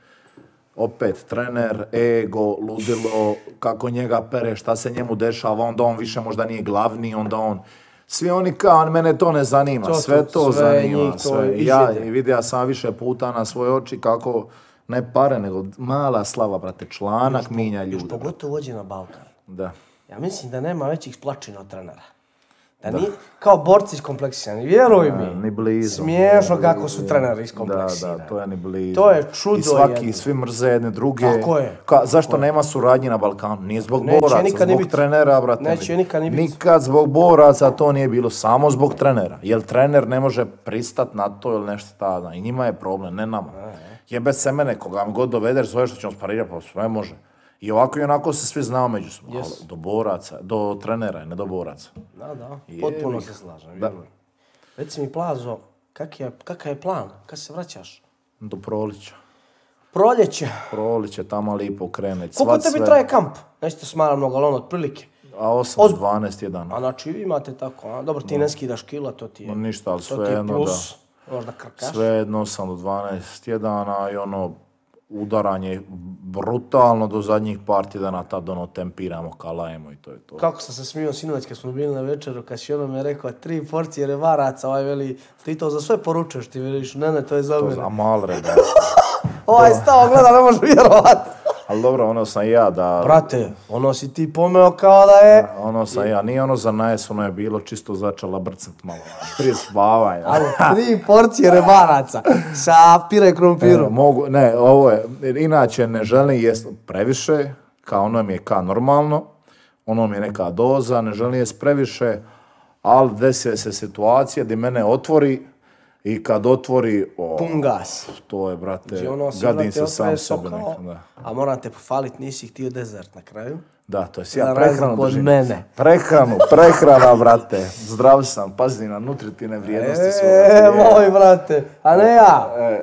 opet trener, ego, ludilo, kako njega pere, šta se njemu dešava, onda on više možda nije glavni, onda on... Svi oni kao, mene to ne zanima, To, to, sve to sve zanima. njih to sve. i Ja vidio sam više puta na svoje oči kako, ne pare, nego mala slava, brate, članak minja Još ljude. pogotovo vođe na Balkan. Da. Ja mislim da nema većih splačina od trenera. Da, nije, kao borci iskompleksirani, vjeruj mi. Ni blizu. Smiješno Ni kako su treneri Da, iskompleksirani. da, to je ni blizu. To je čudo I svaki, jedno. svi mrze jedne druge. Tako je, Ka, zašto nema suradnje na Balkanu? Nije zbog Neće boraca, nikad ni zbog bit. trenera, brate. Neće nikad ni bit. Nikad zbog boraca to nije bilo, samo zbog trenera. Jer trener ne može pristat na to ili nešto tada. I njima je problem, ne nama. Jebe se mene, koga mi god dovedeš, zoveš što ćemo sparirati, pa sve može. I ovako i onako se svi znamo međusobno. Ali Do boraca, do trenera, ne do boraca. Da, da, Jebi potpuno se slažem, vjerujem. Reci mi, Plazo, kak je, kakav je plan? Kad se vraćaš? Do prolića. Proljeće. Proliće, tamo lipo krene. Koliko tebi sve. traje kamp? Nećete smara mnogo, ali ono, otprilike. A 8 do 12 jedan. A znači, vi imate tako, a? Dobro, ti ne skidaš kila, to ti je... Ma ništa, ali to ti je svejedno da. Možda krkaš. Svejedno 8 do 12 tjedana i ono udaranje brutalno do zadnjih par tjedana tad ono tempiramo, kalajemo i to je to. Kako sam se smio sinoć kad smo bili na večeru, kad si ono me rekao tri porcije revaraca, ovaj veli, ti to za sve poručuješ, ti veliš, ne, ne, to je za To mene. za malre, da. Ovaj stao gleda, ne može vjerovat. Ali dobro, ono sam i ja da... Brate, ono si ti pomeo kao da je... Ono sam ja, nije ono za najes, ono je bilo čisto začela brcnut malo. Prije spavanja. Ali tri porcije revaraca sa pire E, krompirom. mogu, ne, ovo je, inače ne želim jest previše, kao ono mi je ka normalno, ono mi je neka doza, ne želim jest previše, ali desi se situacija gdje mene otvori i kad otvori, o, Pun gas. to je, brate, ono gadim se sam sebe. a moram te pofalit, nisi htio dezert na kraju. da, to je Za ja razliku prehranu od mene. Prehranu, prehrana, brate, zdrav sam, pazi na nutritivne vrijednosti svoje. E, moj brate, a ne ja. E,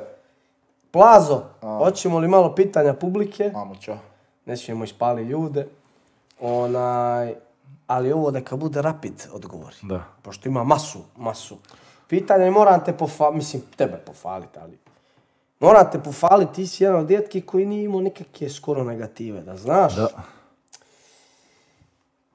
Plazo, hoćemo li malo pitanja publike? mamo, čao. Ne smijemo ispali ljude. Onaj, ali ovo neka bude rapid odgovori. Da. Pošto ima masu, masu. Pitanje moram te pofaliti, mislim tebe pofaliti, ali moram te pofaliti, ti si jedan od djetki koji nije imao nikakve skoro negative, da znaš. Da.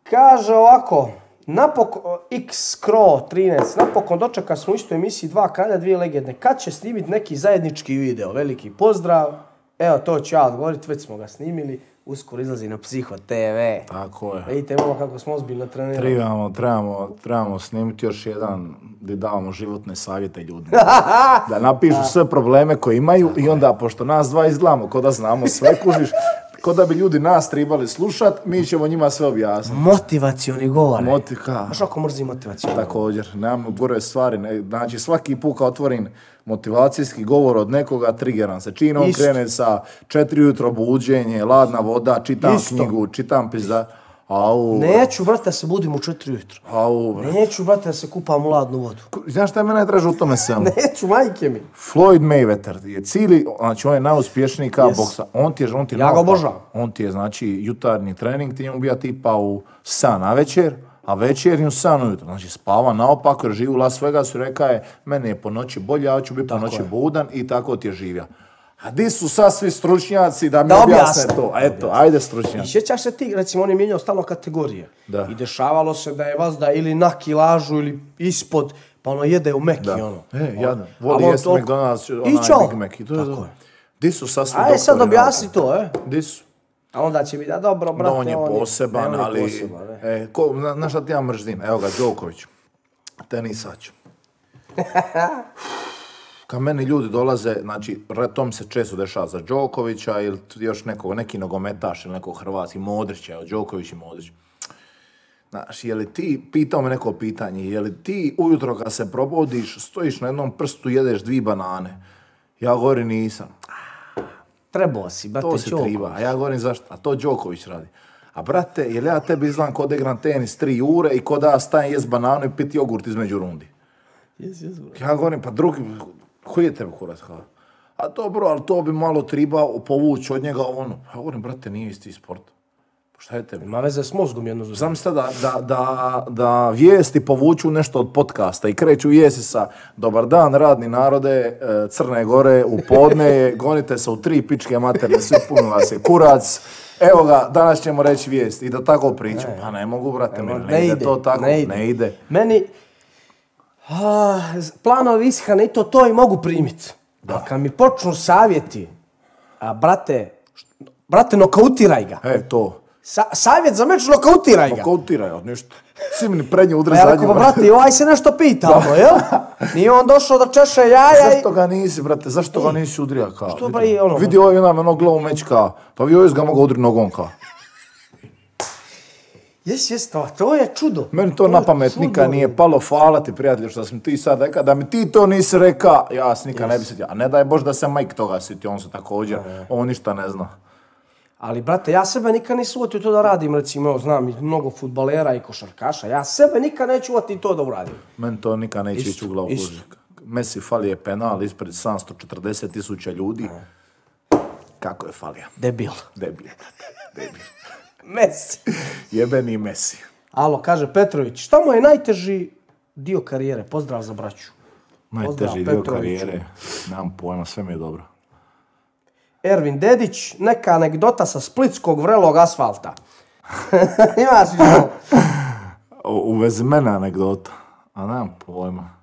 Kaže ovako, napokon, X Crow 13, napokon dočeka smo u istoj emisiji dva kralja, dvije legende. Kad će snimiti neki zajednički video? Veliki pozdrav. Evo, to ću ja odgovoriti, već smo ga snimili. Uskoro izlazi na Psiho TV. Tako je. Vidite malo kako smo ozbiljno trenirali. Trebamo, trebamo, trebamo snimiti još jedan gdje davamo životne savjete ljudima. da napišu sve probleme koje imaju i onda, pošto nas dva izgledamo, ko da znamo sve, kužiš, ko da bi ljudi nas trebali slušat, mi ćemo njima sve objasniti. Motivacioni govor. Motika, Znaš ako mrzim motivacioni također, nemam gore stvari, ne, znači svaki put kad otvorim motivacijski govor od nekoga, trigeram se. Čim on krene sa četiri jutro buđenje, ladna voda, čitam Isto. knjigu, čitam pizda, Au, Neću, brate, da se budim u četiri ujutro. au, bre. Neću, brate, da se kupam u ladnu vodu. Znaš šta je mene najdraže u tome svemu? Neću, majke mi. Floyd Mayweather je cijeli, znači on je najuspješniji kao Yes. boksa. On ti je, on ti je Ja ga obožavam. On ti je, znači, jutarnji trening, ti njemu bija tipa u 7 na večer, a večernji u 7 ujutro. Znači, spava naopako jer živi u Las Vegasu i reka je, meni je po noći bolje, ja ću biti po noći budan i tako ti je živio. A di su sad svi stručnjaci da mi Da objasne to? Eto, ajde I stručnjaci. sjećaš se ti, recimo, on je mijenjao stalno kategorije. Da. I dešavalo se da je vazda ili na kilažu ili ispod, pa ono jede u meki, Da. ono. E, jadan. A Voli jesti to- McDonald's, I onaj? Big Mac i to je Tako je. Di su sad svi Ajde sad objasni to, e. Di su? A onda će mi da dobro, brate, Da, on je poseban, on je ali... poseban, ne. e, ko, zna- znaš šta ti ja mrzim? Evo ga, Đoković. Tenisač. Kad meni ljudi dolaze, znači, re- to mi se često dešava za Đokovića ili još nekog, neki nogometaš ili nekog hrvatski, Modrić, evo, Đoković i Modrić. Znaš, je li ti, pitao me neko pitanje, je li ti ujutro kad se probodiš, stojiš na jednom prstu, jedeš dvi banane? Ja govorim nisam. Trebao si, brate, To se triba. A ja govorim zašto? A to Đoković radi. A brate, jel ja tebi izgledam kod igram tenis tri ure i kod da stajem jest bananu i piti jogurt između rundi? Jes, bro. Ja govorim, pa drugi, koji je tebe kurac kao? A dobro, ali to bi malo triba povući od njega ono. Ja govorim, brate, nije isti sport. Pa šta je tebi? Ima veze s mozgom jedno Zamislite da, da, da, da vijesti povuču nešto od podcasta i kreću vijesti sa Dobar dan, radni narode, e, Crne Gore, u podne gonite se u tri pičke materne, svi puno vas je kurac. Evo ga, danas ćemo reći vijesti i da tako pričam. Pa ne mogu, brate, ne, ide, to tako, ne ide. Meni, a, planovi ishrane i to, to i mogu primit. Da. kad mi počnu savjeti, a brate, brate, nokautiraj ga. E, to. Sa, savjet za meč, nokautiraj ga. Koutiraj od ništa. Svi mi prednji udri Pa ja zadnji. rekao, pa brate. ovaj se nešto pitamo, jel? Nije on došao da češe jaja i... Zašto ga nisi, brate, zašto ga nisi udrija kao? Što, bre, i ono- Vidi ovaj onaj ono glavu meč kao, pa vi ovaj ga mogu udri nogom kao. Jes, jes, to, to je čudo. Meni to je na pamet nikad nije palo, hvala ti prijatelju što sam ti sad rekao, da mi ti to nisi rekao, ja se nikad ne bi sjetio. A ne daj Bož da se Mike toga sjetio, on se također, on ništa ne zna. Ali, brate, ja sebe nikad nisam uvatio to da radim, recimo, evo, znam mnogo futbalera i košarkaša, ja sebe nikad neću uvatiti to da uradim. Meni to nikad neće ići u glavu. Messi fali je penal ispred 740 tisuća ljudi. Kako je falija? Debil. Debil, debil. Messi. Jebeni Messi. Alo, kaže Petrović, šta mu je najteži dio karijere? Pozdrav za braću. Najteži dio Petroviću. karijere. Nemam pojma, sve mi je dobro. Ervin Dedić, neka anegdota sa splitskog vrelog asfalta. Imaš li u vezi mene anegdota, a nemam pojma.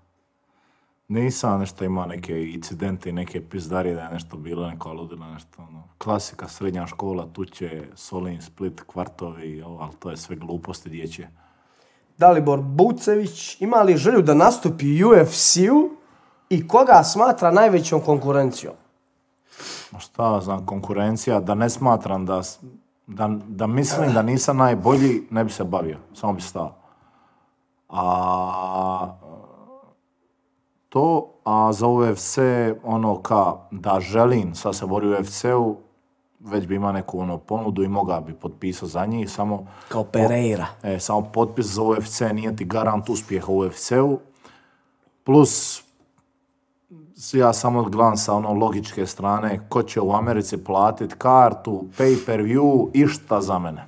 Nisam nešto imao neke incidente i neke pizdarije da je nešto bilo, neko ludilo, nešto ono. Klasika, srednja škola, tuče, Solin, Split, kvartovi, ovo, ali to je sve gluposti dječje. Dalibor Bucević, ima li želju da nastupi u UFC-u i koga smatra najvećom konkurencijom? Ma šta znam, konkurencija, da ne smatram da, da, da mislim da nisam najbolji, ne bi se bavio, samo bi stao. A to, a za UFC, ono ka, da želim, sad se bori u UFC-u, već bi imao neku ono ponudu i mogao bi potpisao za njih, samo Kao Pereira. E, samo potpis za UFC nije ti garant uspjeha u UFC-u. Plus, ja samo gledam sa ono logičke strane, ko će u Americi platit kartu, pay per view, išta za mene?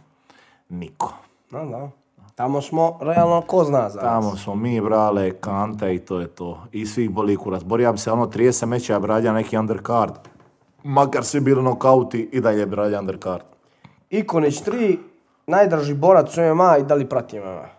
Niko. Da, da. Tamo smo, realno, ko zna za nas. Tamo smo mi brale kante i to je to. I svih boli kurac. Borio bi se ono 30 meča brađa neki undercard. Makar svi bili nokauti i dalje brađa undercard. Ikonić 3, najdraži borac u MMA i da li pratim MMA?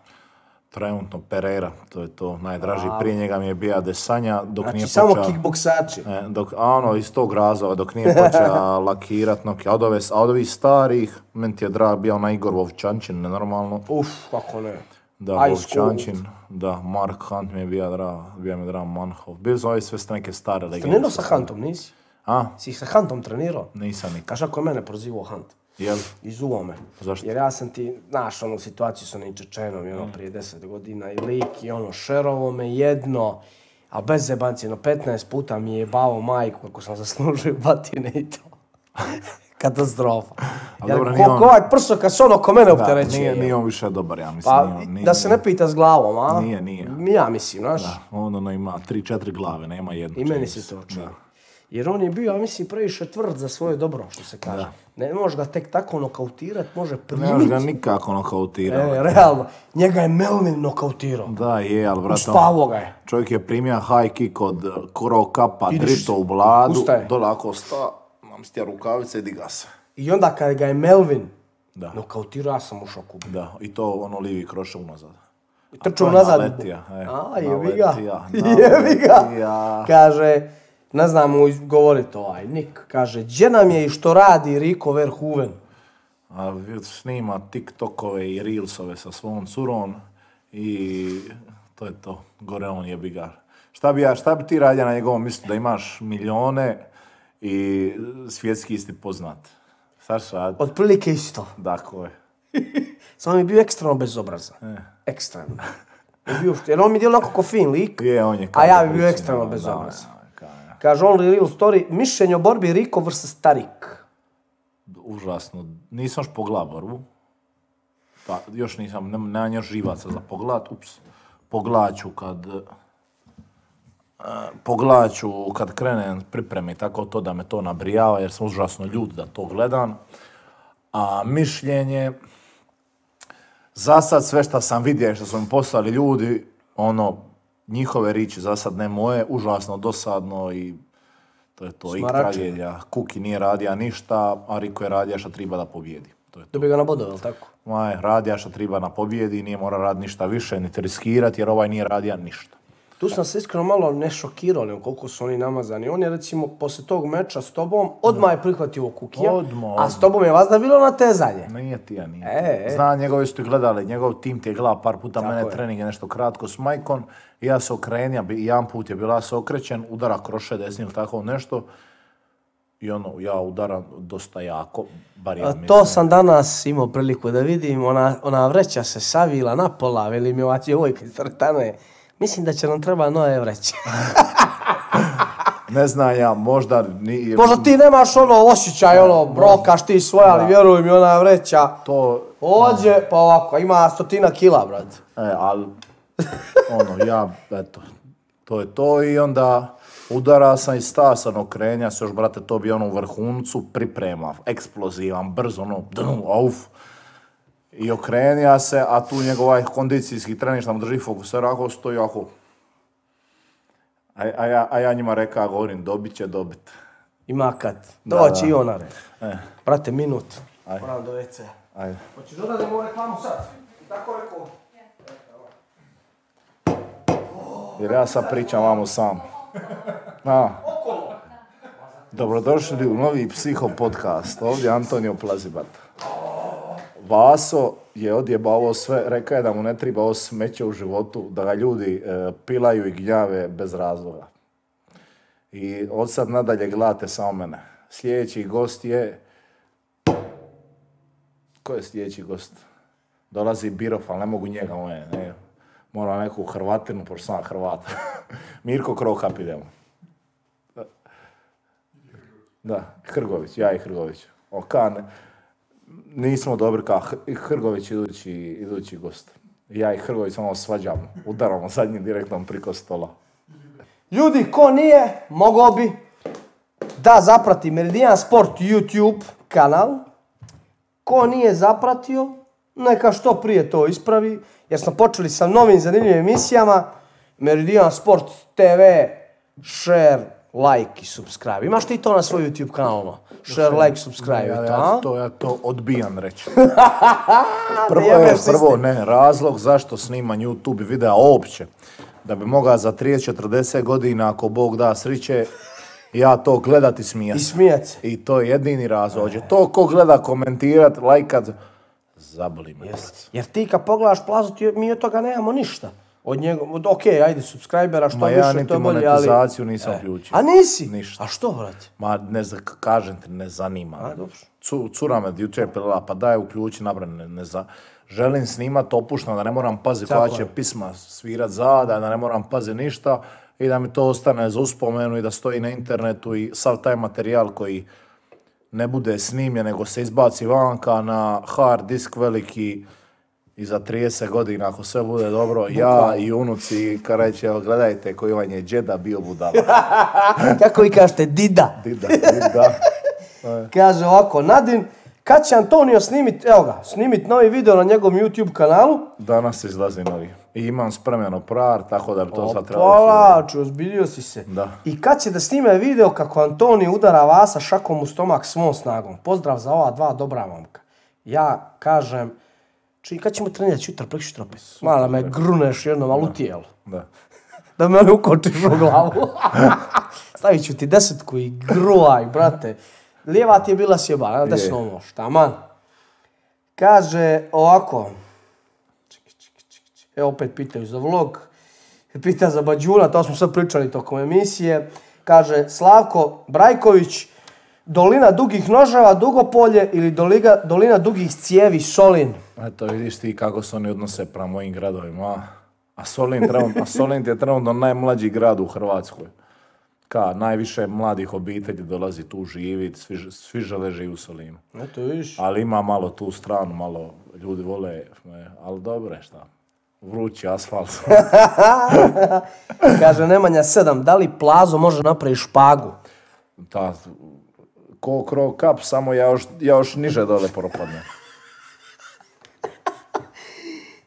Trenutno Pereira, to je to. Najdraži prije njega mi je bio Desanja, dok Znači, nije samo počeo... kickboksači. E, dok, a ono, iz tog razloga, dok nije počeo lakirat noke, a od, a ovih starih, meni ti je drag bio onaj Igor Vovčančin, nenormalno. Uf, kako ne. Da, Ice Cold. Vovčančin, da, Mark Hunt mi je bio drag, bio mi je drag Manhov. Bili su ovi sve neke stare legende. Trenirao sa Huntom, nisi? A, Si sa Huntom trenirao? nisam nikad. Kaš ako je mene prozivao Hunt? Jel? Izuo me. Zašto? Jer ja sam ti, znaš, onu situaciju sa onim Čečenom, i ono, prije 10 godina i lik, i ono, šerovo me jedno, a bez zebanci, jedno 15 puta mi je bavo majku kako sam zaslužio batine i to. Katastrofa. Jer dobro, nije on- ovaj prso kad se on oko mene Da, opterećuje. nije, nije on više dobar, ja mislim. Pa, nije nije- da se ne pita s glavom, a? Nije, nije. Ja mislim, znaš. Da, on ono ima tri, četiri glave, nema jednu. I meni se to čini. Da. Jer on je bio, ja mislim, previše tvrd za svoje dobro, što se kaže. Ne možeš ga tek tako nokautirat, može Ne možeš primiti. ga nikako nokautirati. E, realno, njega je Melvin nokautirao. Da, je, ali brate, on- Uspavo ga je. čovjek je primio high kick od uh, Kuro Kapa, drito u bladu, ustaje. dole ako sta, nam stija rukavice i diga se. I onda kad ga je Melvin Da. nokautirao, ja sam u šoku. Da, i to ono livi kroše unazad. Trčao nazad. naletija, e. A, jebi ga. Naletija, Jebi ga. Kaže, ne znam mu govoriti ovaj, Nik, kaže, gdje nam je i što radi Rico Verhoeven? A snima TikTokove i Reelsove sa svom curom i to je to. Gore on je bigar. Šta bi, ja, šta bi ti radio na njegovom mjestu da imaš milijone i svjetski isti poznat? Šta ćeš raditi? Otprilike isto. Dakle. Samo mi je bio ekstremno bezobrazan. E. Ekstremno. Je bio, jer on mi je djelo onako ko fin lik. Je, on je A ja bi bio ekstremno bezobrazan. Kaže only real story, mišljenje o borbi Rico vs. Tarik. Užasno. Nisam još pogledao borbu. Pa, još nisam, nem- nemam još živaca za pogled. Ups. Pogledat ću kad... Uh, pogledat ću kad krenem pripreme i tako to da me to nabrijava jer sam užasno ljud da to gledam. A mišljenje... Za sad sve što sam vidio i što su mi poslali ljudi, ono, njihove riči, za sad ne moje, užasno dosadno i to je to. I Smaračina. tragedija. Kuki nije radija ništa, a Riko je radija što treba da pobjedi. To je to. Dobio ga na bodove, jel tako? Maj, radija što treba na pobjedi, nije mora raditi ništa više, niti riskirati, jer ovaj nije radija ništa. Tu sam se iskreno malo ne šokirao, nego koliko su oni namazani. On je recimo posle tog meča s tobom odmah je prihvatio kukija, Odmah, a s tobom je vazda bilo natezanje. Nije ti, ja nije. E, e. Zna, njegovi su ti gledali, njegov tim ti je gledao par puta mene je. trening je nešto kratko s majkom ja se okrenja, jedan put je bila ja se okrećen, udara kroše desni ili tako nešto i ono, ja udaram dosta jako, bar ja A mislim. to sam danas imao priliku da vidim, ona, ona vreća se savila na pola, veli mi ova djevojka iz. Mislim da će nam treba nove vreće. Ne znam ja, možda... Ni, Možda ti nemaš ono osjećaj, ono, brokaš ti svoje, ali vjeruj mi, ona vreća. To, Ođe, pa ovako, ima stotina kila, brat. E, ali, ono, ja, eto, to je to i onda udara sam i sta sam okrenja se još, brate, to bi ono u vrhuncu priprema, eksplozivan, brzo, ono, dnu, auf. I okrenja se, a tu njegov ovaj kondicijski trening što mu drži fokuser, ako stoji ako... A, a, ja, a ja njima reka, govorim, dobit će dobit. Ima kad. Doći da. i ona, re. E, Brate, minut. Ajde. Moram do WC. ajde. Hoćeš da radimo reklamu sad? Tako rekao. Jer ja sad pričam vamo sam. A. Dobrodošli u novi Psiho podcast. Ovdje Antonio Plazibat. Vaso je odjebao sve, rekao je da mu ne treba ovo smeće u životu, da ga ljudi e, pilaju i gnjave bez razloga. I od sad nadalje gledate samo mene. Sljedeći gost je... Ko je sljedeći gost? Dolazi Birov, ali ne mogu njega, on je, ne. Moram neku Hrvatinu, pošto sam Hrvat. Mirko Krokap idemo. Da, Hrgović, ja i Hrgović. O, nismo dobri kao Hrgović idući, idući gost. Ja i Hrgović samo svađamo, udaramo zadnjim direktnom priko stola. Ljudi, ko nije, mogao bi da zaprati Meridian Sport YouTube kanal. Ko nije zapratio, neka što prije to ispravi, jer smo počeli sa novim zanimljivim emisijama. Meridian Sport TV, share, like i subscribe. Imaš ti to na svoj YouTube kanal, ono? Share, like, subscribe, ja, to, ja, to, ja to odbijam reći. Prvo, se prvo ne, razlog zašto snimam YouTube videa uopće, da bi mogao za 30-40 godina, ako Bog da sriće, ja to gledat i smijat. I smijat se. I to je jedini razlog. To ko gleda, komentirat, lajkat, zaboli me. Jer ti kad pogledaš plazu, ti, mi od toga nemamo ništa. Od njega, od, ok, ajde, subscribera, što Ma ja više, niti to je bolje, ali... monetizaciju nisam uključio. A nisi? Ništa. A što, brate? Ma ne za, kažem ti, ne zanima. A, dobro. Cu, cura me jučer pilila, pa daj uključi, nabran, ne, ne za... Želim snimat opušteno, da ne moram paziti koja će pisma svirat zada, da ne moram paziti ništa i da mi to ostane za uspomenu i da stoji na internetu i sav taj materijal koji ne bude snimljen, nego se izbaci vanka na hard disk veliki i za 30 godina, ako sve bude dobro, ja i unuci, kad reći, evo, gledajte koji vam je džeda bio budala. Kako vi kažete, dida. Dida, dida. Kaže ovako, Nadin, kad će Antonio snimit, evo ga, snimit novi video na njegovom YouTube kanalu? Danas izlazi novi. I imam spremljeno prar, tako da bi to sad trebalo... Opalač, ozbiljio si se. Da. I kad će da snime video kako Antonio udara Vasa šakom u stomak svom snagom? Pozdrav za ova dva dobra momka. Ja kažem, či kad ćemo trenirati jutra, prekšutra opet? Mala me gruneš jednom, ali u tijelo. Da. Da me ne ukočiš u glavu. Stavit ću ti desetku i gruaj, brate. Lijeva ti je bila sjebana, desno moš, taman. Kaže ovako. Evo opet pitaju za vlog. Pita za Bađuna, to smo sve pričali tokom emisije. Kaže Slavko Brajković, dolina dugih noževa, Dugopolje ili doliga, dolina dugih cijevi, Solin. Eto, vidiš ti kako se oni odnose prema mojim gradovima. a? Solin, trenutno, a Solin je trenutno najmlađi grad u Hrvatskoj. Ka, najviše mladih obitelji dolazi tu živit, svi, svi žele živjeti u Solinu. Eto, vidiš. Ali ima malo tu stranu, malo ljudi vole, e, ali dobro je šta. Vrući asfalt. Kaže Nemanja 7, da li plazo može napraviti špagu? Ta, ko krov kap, samo ja još, ja još niže dole propadne.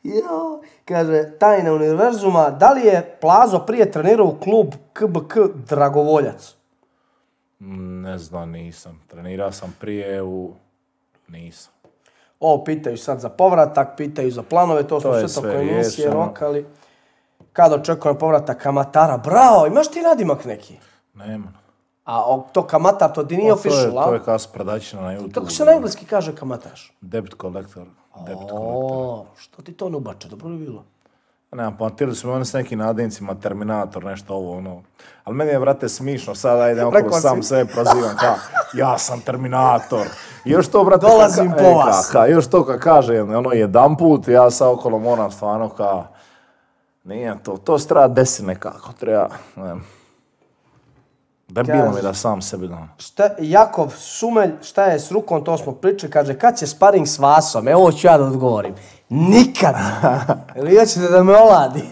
Jo, kaže, tajna univerzuma, da li je Plazo prije trenirao u klub KBK Dragovoljac? Ne znam, nisam. Trenirao sam prije u... Nisam. Ovo pitaju sad za povratak, pitaju za planove, to, smo je sve sve toko emisije rokali. Kad očekujem povratak Kamatara? Bravo, imaš ti nadimak neki? Nema. A to Kamatar, to di nije je, official, a? to je kao sprdačina na YouTube. Kako se na engleski kaže Kamataš? Debt collector. Debt collector. Što ti to ne ubače, dobro bi bilo. Nemam, pontili su me oni s nekim nadimcima, Terminator, nešto ovo, ono. Ali meni je, vrate, smišno, sad ajde okolo sam sebe prozivam, ka, ja sam Terminator. I još to, brate, Dolazim ka- po e, vas. Ka, ka, još to kad kaže, ono, jedan put, ja sad okolo moram stvarno, ka, nije to, to se treba desiti nekako, treba, ne znam. Debilno mi da sam sebi dam. Šta, Jakov Sumelj, šta je s rukom, to smo pričali, kaže, kad će sparing s Vasom? Evo ću ja da odgovorim. Nikad! Ili hoćete da me oladi?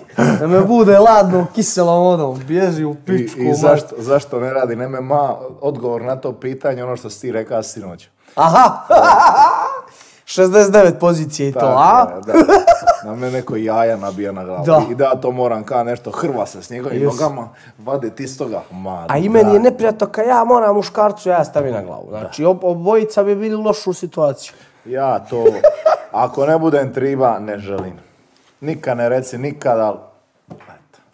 Da me bude ladno kiselom vodom, bježi u I, pičku. i ma- zašto, zašto ne radi MMA? Odgovor na to pitanje, ono što si ti rekao sinoć. Aha! 69 pozicije i to, a? Tako je, da. Na me neko jaja nabija na glavu. Da. I da ja to moram kao nešto hrva se s njegovim Jes. nogama, vaditi iz toga. Ma, A i meni je neprijatno kad ja moram muškarcu, ja stavim na glavu. Znači, ob- obojica bi bili u lošu situaciju. Ja to, ako ne budem triba, ne želim. Nikad ne reci nikad, ali...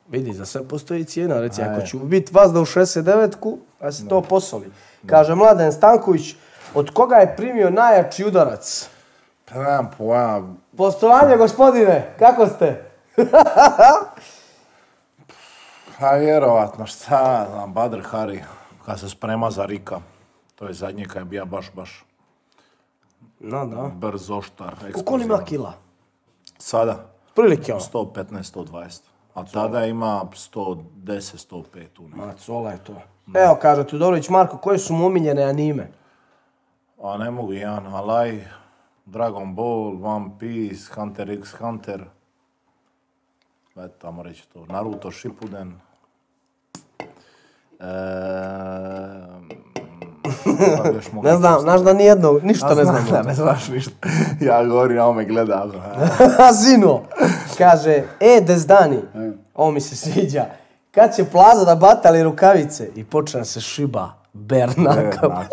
Vidi, za sve postoji cijena. Reci, ako ću biti vas da u 69-ku, a se to posoli. Kaže Mladen Stanković, od koga je primio najjači udarac? Pa nemam pojma, Postovanje, gospodine, kako ste? pa vjerovatno, šta znam, Badr Hari, kad se sprema za Rika. To je zadnji kad je bija baš, baš No, da. brz, oštar, Koliko ima kila? Sada, Prilike ono. 115, 120. A tada ima 110, 105 u. Ma, cola je to. Evo, kaže Tudorović Marko, koje su mu omiljene anime? A ne mogu jedan, Alaj, Dragon Ball, One Piece, Hunter x Hunter. Eto, reći to. Naruto Shippuden. Mogao Ne znam, znaš da nijedno, ništa ne znam. Da, ne znaš ništa. Ja govorim, a on me gleda. ono, Zino, kaže, e, Dezdani, ovo mi se sviđa, kad će plaza da batali rukavice i počne se šiba Bernaka.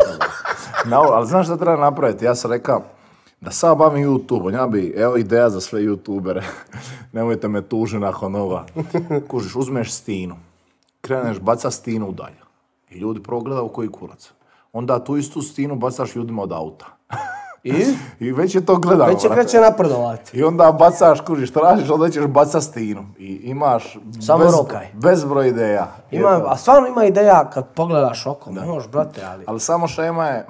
Na, ali znaš šta treba napraviti? Ja sam rekao da sad bavim YouTube, ja bi, evo ideja za sve YouTubere, nemojte me tužiti nakon ova. Kužiš, uzmeš stinu, kreneš baca stinu u dalje i ljudi prvo gledaju koji kurac. Onda tu istu stinu bacaš ljudima od auta. I? I već je to gledano. Već je kreće napredovati. I onda bacaš, kužiš, tražiš, onda ćeš bacat stinu. I imaš Samo bez, rokaj. bezbroj ideja. Ima, a stvarno ima ideja kad pogledaš oko, ne možeš, brate, ali Ali samo šema je,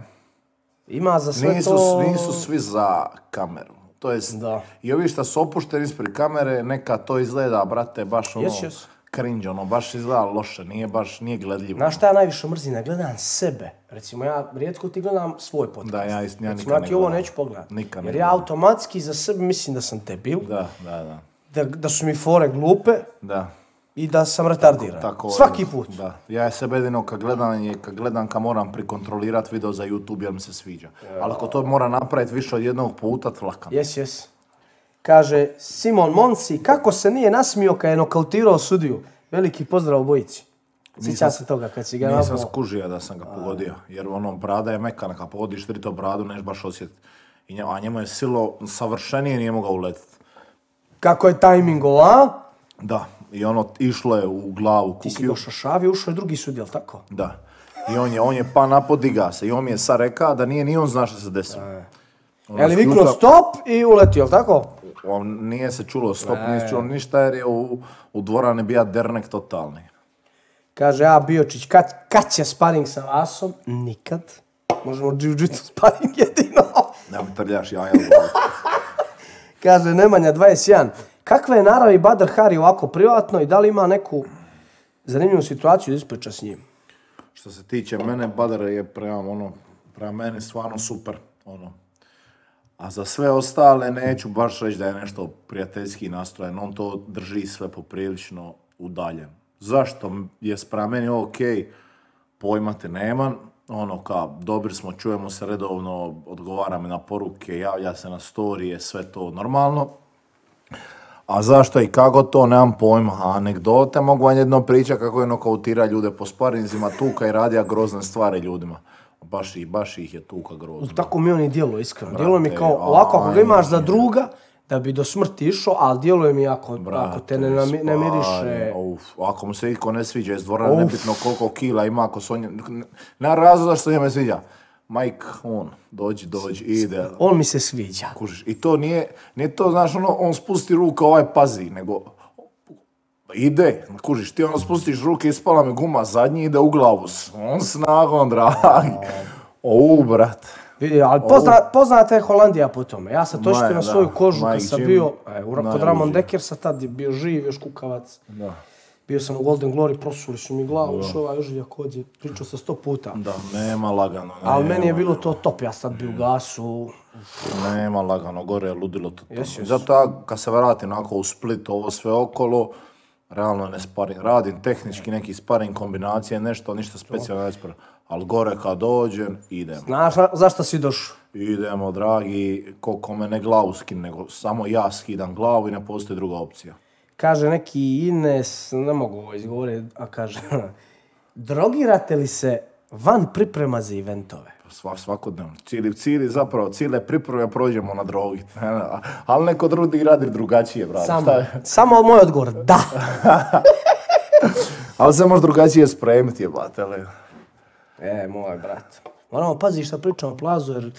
ima za sve nisu, to... nisu svi za kameru. To jest, Da. i ovi što su opušteni ispred kamere, neka to izgleda, brate, baš ono, Jes, jes. cringe, ono, baš izgleda loše, nije baš, nije gledljivo. Znaš šta ja najviše mrzim? Ne gledam sebe. Recimo, ja rijetko ti gledam svoj podcast. Da, ja ja Recimo, nikad ja ne ti ovo gledam. neću pogledat. Nikad ne Jer ja gledam. automatski za sebe mislim da sam debil, Da, da, da. da, da su mi fore glupe Da. I da sam retardiran. Tako, Svaki put. Da. Ja je sebe jedino kad gledam, je, kad gledam kad moram prikontrolirati video za YouTube jer mi se sviđa. Ali ako to mora napraviti više od jednog puta, tlakam. Jes, jes. Kaže, Simon Monsi, kako se nije nasmio kad je nokautirao sudiju? Veliki pozdrav obojici. Sjećam se toga kad si ga Nisam napao. skužio da sam ga pogodio, jer ono brada je mekana, kad pogodiš trito bradu, neš baš osjetiti. A njemu je silo savršenije, nije mogao uletiti. Kako je tajmingo, a? Da, i ono išlo je u glavu Ti si kukiju. došao šavi, ušao je drugi sudij, jel tako? Da. I on je, on je pa napod diga se. I on mi je sad rekao da nije ni on zna što se desilo. Ono, Je li viknuo sključa- stop i uletio, jel tako? On nije se čulo stop, nije se čulo ništa jer je u, u dvorani bija dernek totalni. Kaže, ja Biočić, kad, kad će sparing sa Vasom? Nikad. Možemo jiu-jitsu sparing jedino. Ne trljaš jaja. Kaže, Nemanja 21. Kakva je naravi Badr Hari ovako privatno i da li ima neku zanimljivu situaciju da ispriča s njim? Što se tiče mene, Badar je prema, ono, prema meni stvarno super. Ono. A za sve ostale neću baš reći da je nešto prijateljski nastrojen. On to drži sve poprilično udaljen. Zašto je sprema meni ok, pojma te. Ono kao, dobri smo, čujemo se redovno, odgovara mi na poruke, javlja se na storije, sve to normalno. A zašto i kako to, nemam pojma. A anegdote mogu vam jedno pričati kako je nokautira ljude po sparinzima, tuka i radija grozne stvari ljudima. Baš ih, baš ih je tuka grozno. Tako mi on i djeluje, iskreno. Djeluje mi kao, ovako ako ga imaš za druga, da bi do smrti išao, ali djeluje mi ako, Brate, ako te ne, nami- ne miriše... uf. Ako mu se itko ne sviđa iz dvorane, nebitno koliko kila ima, ako se on... je- Na razlog što se njeme sviđa. Mike, on, dođi, dođi, ide. On mi se sviđa. Kužiš. I to nije, nije to, znaš, ono, on spusti ruku, ovaj pazi, nego ide, kužiš, ti ono spustiš ruke, ispala mi guma, zadnji ide u glavu, on snagom, dragi. O, brat. Vidi, ali pozna, poznata je Holandija po tome. Ja sam Maja, na svoju kožu kad sam bio e, u, kod. Ramon Dekersa, tad je bio živ, još kukavac. Da. Bio sam u Golden Glory, prosuli su mi glavu, što ovaj ožiljak ovdje, pričao sam sto puta. Da, nema lagano. Ali meni je nema. bilo to top, ja sam bio u gasu. Nema lagano, gore je ludilo to. Jes. Zato ja kad se vratim onako u Split, ovo sve okolo, realno ne sparim. Radim tehnički neki sparing kombinacije, nešto, ništa specijalno ne sparim. Ali gore kad dođem, idem. Znaš na- zašto si došao? Idemo, dragi, ko kome ne glavu skin, nego samo ja skidam glavu i ne postoji druga opcija. Kaže neki Ines, ne mogu ovo izgovoriti, a kaže, drogirate li se van priprema za eventove? Sva, svakodnevno. Cijeli, cijeli, zapravo, cijele pripreme prođemo na drogi. Ali neko drugi radi drugačije, brate. Samo, Šta je? samo moj odgovor, da. Ali se može drugačije spremiti, jebate, ali... E, moj brat. Moramo paziti šta pričamo o plazu, jer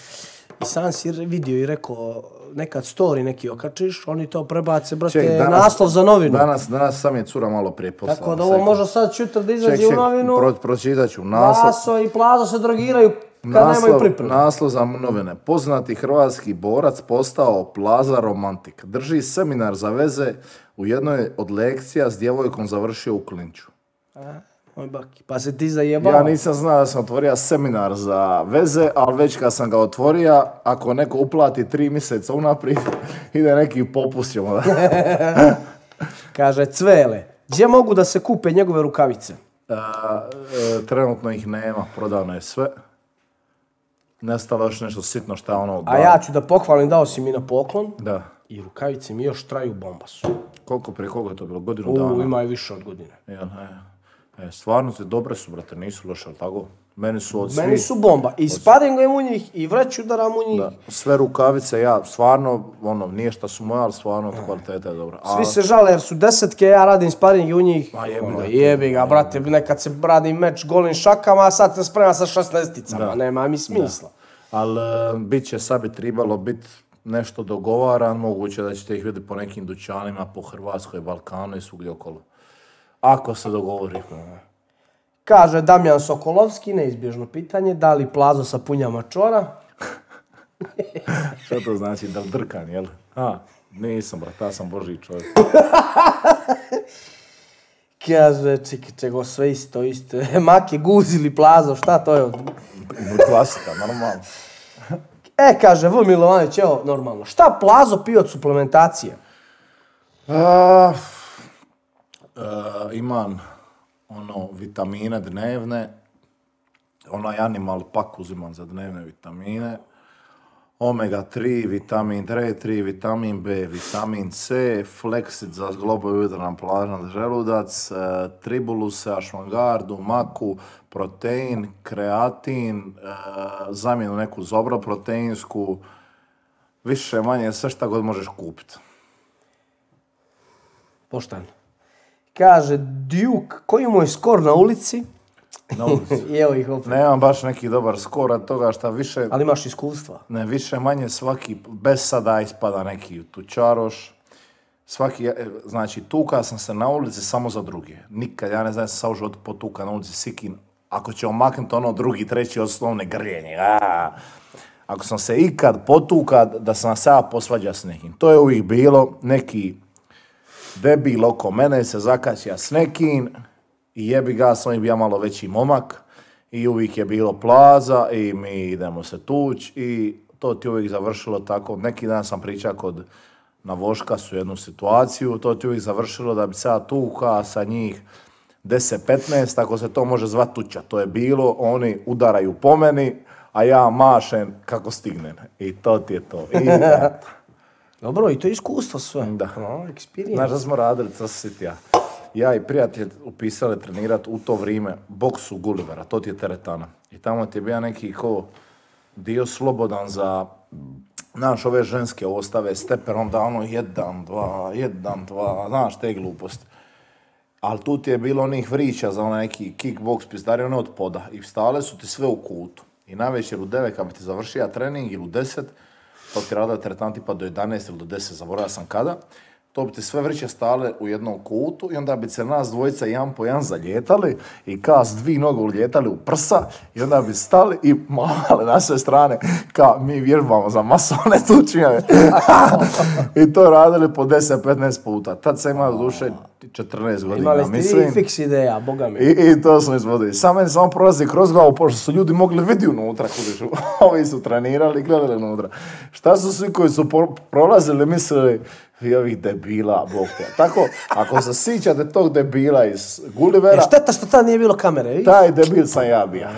i sam si vidio i rekao, nekad story neki okačiš, oni to prebace, brate, Ček, danas- naslov za novinu. Danas, danas sam je cura malo prije poslala. Tako da ovo može sad čutra da izađe Ček, u novinu. pro, pročitat ću. Naslov, Plaso i plazo se drogiraju kad nemaju naslov, pripremu. naslov za novine. Poznati hrvatski borac postao plaza romantik. Drži seminar za veze. U jednoj od lekcija s djevojkom završio u klinču. Moj baki, pa se ti zajebao. Ja nisam znao da sam otvorio seminar za veze, ali već kad sam ga otvorio, ako neko uplati tri mjeseca unaprijed, ide neki popust ćemo. Kaže, Cvele, gdje mogu da se kupe njegove rukavice? A, e, trenutno ih nema, prodano je sve. Nestalo još nešto sitno šta je ono... A ja ću da pohvalim, dao si mi na poklon Da. i rukavice mi još traju bomba su. Koliko prije koliko je to bilo? Godinu U, dana? imaju više od godine. Jel, e. E, stvarno se dobre su, brate, nisu loše, ali tako? Meni su od Meni su bomba. I sparingujem u njih, i vreću daram u njih. Da, sve rukavice, ja stvarno, ono, nije šta su moje, ali stvarno kvaliteta je dobra. A, Svi se žale jer su desetke, ja radim sparing u njih. Ma jebi Ono, ga. jebi ga, brate, nekad se radi meč golim šakama, a sad se sprema sa šestnesticama. Nema mi smisla. ali e, bit će, sad bi trebalo biti nešto dogovaran, moguće da ćete ih vidjeti po nekim dućanima, po Hrvatskoj, Balkanu i svugdje okolo. Ako se dogovori. Kaže Damjan Sokolovski, neizbježno pitanje, da li plazo sa punjama čora? Šta to znači, da li drkan, jel? A, nisam, brat, ja sam Božji čovjek. Kaže, čekaj, čego, sve isto, isto. Make, guzili, plazo, šta to je? Klasika, normalno. E, kaže, V. Milovanović, evo, normalno. Šta plazo pije od suplementacije? A, e, imam ono vitamine dnevne, onaj animal pak uzimam za dnevne vitamine, omega 3, vitamin D3, vitamin B, vitamin C, flexit za zglobu jutran plažan želudac, e, tribuluse, ašvangardu, maku, protein, kreatin, e, zamjenu neku zobro proteinsku, više manje sve šta god možeš kupiti. Poštan. Kaže, Duke, koji mu je skor na ulici? Na ulici. I evo ih opet. Nemam baš neki dobar skor od toga šta više, Ali imaš iskustva. ne više manje svaki, bez sada ispada neki tučaroš. Svaki, e, znači tuka sam se na ulici samo za druge. Nikad, ja ne znam, sam sa u životu potuka na ulici sikin. Ako ćemo maknuti ono drugi, treći osnovne grljenje. Ako sam se ikad potuka da sam se ja posvađa s nekim. To je uvijek bilo neki debil oko mene se zakačija s nekim i jebi ga, sam uvijek bio malo veći momak i uvijek je bilo plaza i mi idemo se tuć i to ti uvijek završilo tako. Neki dan sam pričao kod na Voškasu jednu situaciju, to ti uvijek završilo da bi se ja tuka sa njih 10-15, ako se to može zvat tuča. To je bilo, oni udaraju po meni, a ja mašem kako stignem. I to ti je to. I. Dobro, i to je iskustvo sve. Da. No, experience. Znaš da smo radili, co si ti ja. Ja i prijatelj upisali trenirat u to vrijeme boksu Gullivera, to ti je teretana. I tamo ti je bio neki ko dio slobodan za, znaš, ove ženske ovo stave stepen, onda ono jedan, dva, jedan, dva, znaš, te gluposti. Ali tu ti je bilo onih vrića za onaj neki kickbox pizdari, one od poda. I stale su ti sve u kutu. I navečer u 9 kad bi ti završio trening ili u 10, to ti radila teretan tipa do 11 ili do 10, zaboravio sam kada, to bi ti sve vriće stale u jednom kutu i onda bi se nas dvojica jedan po jedan zaljetali i ka s dvi nogu uljetali u prsa i onda bi stali i mali na sve strane ka mi vježbamo za masovne tučnjave. I to radili po 10-15 puta. Tad sam imao duše 14 godina, Imali ste mislim. i fiks ideja, boga mi. I, I to smo izvodili. Sam meni samo prolazi kroz glavu, pošto su ljudi mogli vidi unutra, kudiš. Ovi su trenirali i gledali unutra. Šta su svi koji su pro- prolazili mislili, i ovih debila, bog te. Tako, ako se sjećate tog debila iz Gullivera, E, šteta što tad nije bilo kamere, vidiš? taj debil sam ja bio.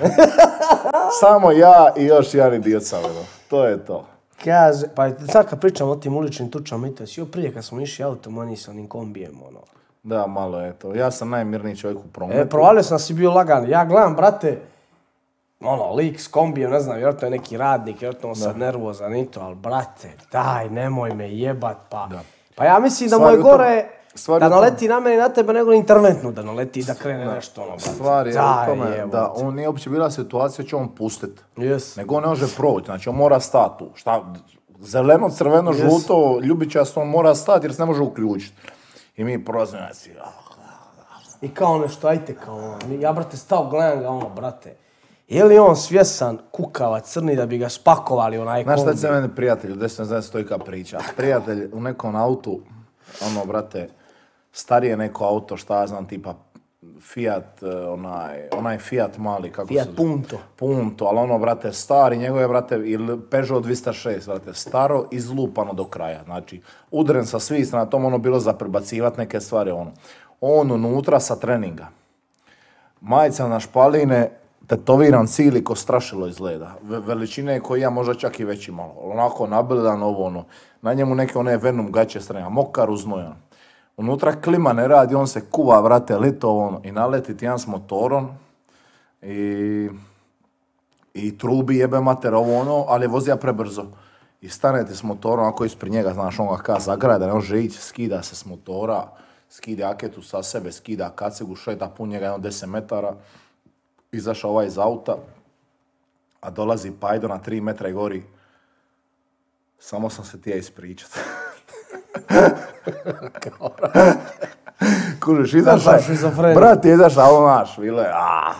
Samo ja i još jedan idiot sam ono. To je to. Kaže, pa sad kad pričam o tim uličnim tučama i to, svi prije kad smo išli autom, oni sa onim kombijem, ono. Da, malo je to. Ja sam najmirniji čovjek u prometu. E, provalio sam si bio lagan. Ja gledam, brate, ono, lik s kombijem, ne znam, vjerojatno je neki radnik, vjerojatno on sad nervozan i to, ali brate, daj, nemoj me jebat, pa... Da. Pa ja mislim da mu je gore stvar da naleti na mene i na tebe nego interventnu da naleti i da krene nešto, ono, brate. Stvar je Daj, u tome da on nije uopće bila situacija će on pustiti. Yes. Nego on ne može proći, znači on mora stati tu. Šta, zeleno, crveno, žuto, ljubičasto, on mora stati jer se ne može uključiti. I mi znači, ah, I kao nešto, ajte, kao ono, ja brate stao, gledam ga ono, brate. Je li on svjesan kukava crni da bi ga spakovali onaj Znaš šta kombi? će meni prijatelj, u desnoj znaš stoji kao priča. Prijatelj u nekom autu, ono, brate, starije neko auto, šta ja znam, tipa Fiat, eh, onaj, onaj Fiat mali, kako Fiat se... Punto. Punto, ali ono, brate, stari, njegove, brate, ili Peugeot 206, brate, staro, izlupano do kraja. Znači, udren sa svih strana, tom ono bilo za prebacivat neke stvari, ono. On unutra sa treninga. Majica na špaline, tetoviran cili ko strašilo izgleda. Ve- Veličine koji ja možda čak i veći malo. Onako nabildan ovo ono. Na njemu neke one Venom gaće strane, mokar uznojan. Unutra klima ne radi, on se kuva, vrate, lito ono. I naleti ti s motorom i, i trubi jebe mater ovo ono, ali je vozija prebrzo. I stanete s motorom, ako ispred njega, znaš, on ga ka zagraje, da ne može ići, skida se s motora, skida aketu sa sebe, skida kacigu, šeta pun njega jedno 10 metara, izašao ovaj iz auta, a dolazi Pajdo na 3 metra i gori, samo sam se ti ja ispričat. Kužiš, izašao brat je izašao, ovo naš, vile, ah,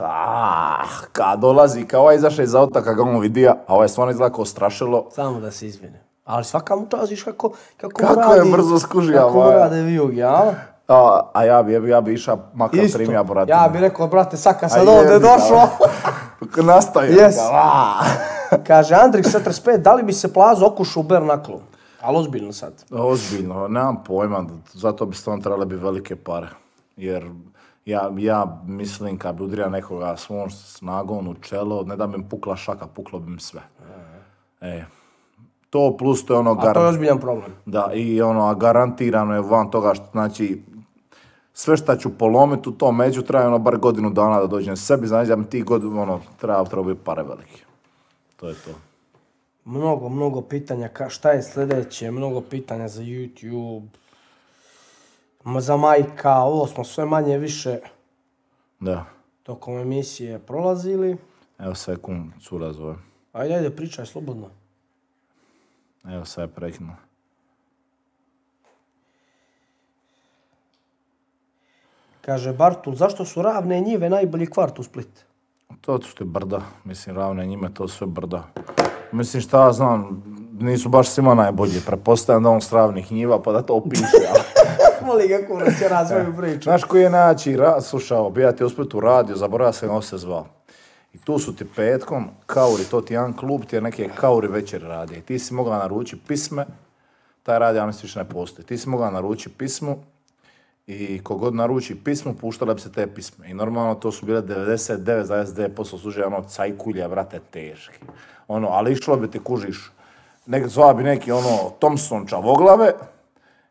ah, kad dolazi, kao ovaj izašao iz auta, kad ga on vidio, a ovaj stvarno izgleda kao strašilo, Samo da se izvine. Ali svaka mu viš kako, kako, Kako mu je radi, brzo skužio, Kako rade vijugi, a? A, a ja bi, ja bi išao makar Isto. trim ja brate. Ja bi rekao, brate, sad kad A sam ovdje došao. Nastaje. Yes. Kaže, Andrix 45, da li bi se plazo okušao u Bernaklu? Ali ozbiljno sad. Ozbiljno, nemam pojma, zato bi stvarno trebale biti velike pare. Jer ja, ja mislim kad bi udario nekoga svom snagom u čelo, ne da bi mi pukla šaka, puklo bi mi sve. E, to plus to je ono A to je gar- ozbiljan problem. Da, i ono, a garantirano je van toga što, znači, sve šta ću polomiti u tom među traje ono bar godinu dana da dođem sebi, znači da mi ti godinu, ono, treba, treba biti pare velike. To je to. Mnogo, mnogo pitanja. Ka, šta je sljedeće? Mnogo pitanja za YouTube. Za majka, ovo smo sve manje više Da. tokom emisije prolazili. Evo sekund, cura zove. Ajde, ajde, pričaj slobodno. Evo sad je prekinuo. Kaže Bartul, zašto su ravne njive najbolji kvart u Split? To su ti brda, mislim, ravne njime, to su sve brda. Mislim, šta ja znam, nisu baš svima najbolji. Prepostavljam da on s ravnih njiva, pa da to piše. ali- Voli ga kurac, će raz svoju priču. Znaš koji je najjači, ra- slušao, bija ti u Splitu radio, zaboravio sam kako se zvao. I tu su ti petkom, kauri, to ti jedan klub, ti je neke kauri večer radi. I ti si mogla naručiti pisme, taj radio, ja mislim, više ne postoji. Ti si mogla naručiti pismu i kogod naruči pismu, puštala bi se te pisme. I normalno to su bile 99,9% slučaja ono cajkulje, brate, teški. Ono, ali išlo bi ti kužiš, nek, zva bi neki ono Thompson čavoglave,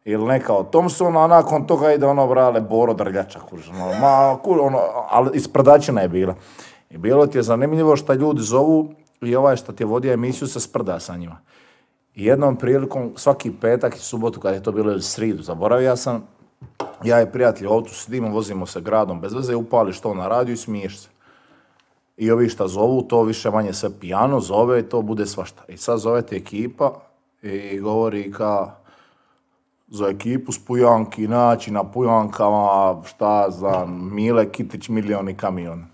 ili neka od Thompsona, a nakon toga ide ono, brale, Boro Drljača, kužiš, ono, ma, ku- ono, ali isprdačina je bila. I bilo ti je zanimljivo što ljudi zovu i ovaj što ti je vodio emisiju se sprda sa njima. I jednom prilikom, svaki petak i subotu, kad je to bilo ili sridu, zaboravio sam, ja i prijatelj u autu sidimo, vozimo se gradom bez veze, upališ to na radiju i smiješ se. I ovi šta zovu, to više manje sve pijano zove i to bude svašta. I sad zove ti ekipa i govori ka za ekipu s Pujanki, naći na Pujankama, šta za Mile Kitić, milioni kamion.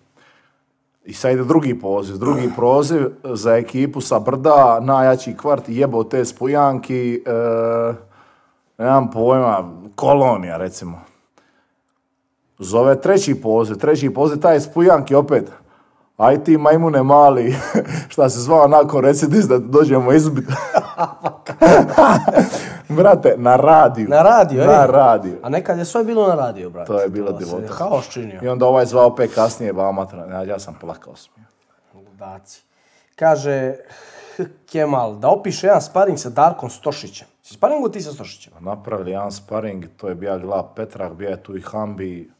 I sad ide drugi poziv, drugi proziv za ekipu sa Brda, najjači kvart, jebo te s Pujanki, e, nemam pojma, kolonija recimo. Zove treći poziv, treći poziv, taj s Pujanki opet. Aj ti majmune mali, šta se zvao nakon recidis da dođemo izbiti. Brate, na radiju. Na radio, Na ej. radiju. A nekad je sve bilo na radio, brate. To je bilo divota. Haos činio. I onda ovaj zvao opet kasnije, matra, ja, ja sam plakao smio. Ludaci. Kaže. Kemal, da opiše jedan sparing sa Darkom Stošićem. Si sparingu ti sa Stošićem? Napravili jedan sparing, to je bija Gla Petrak, bija je tu i Hambi,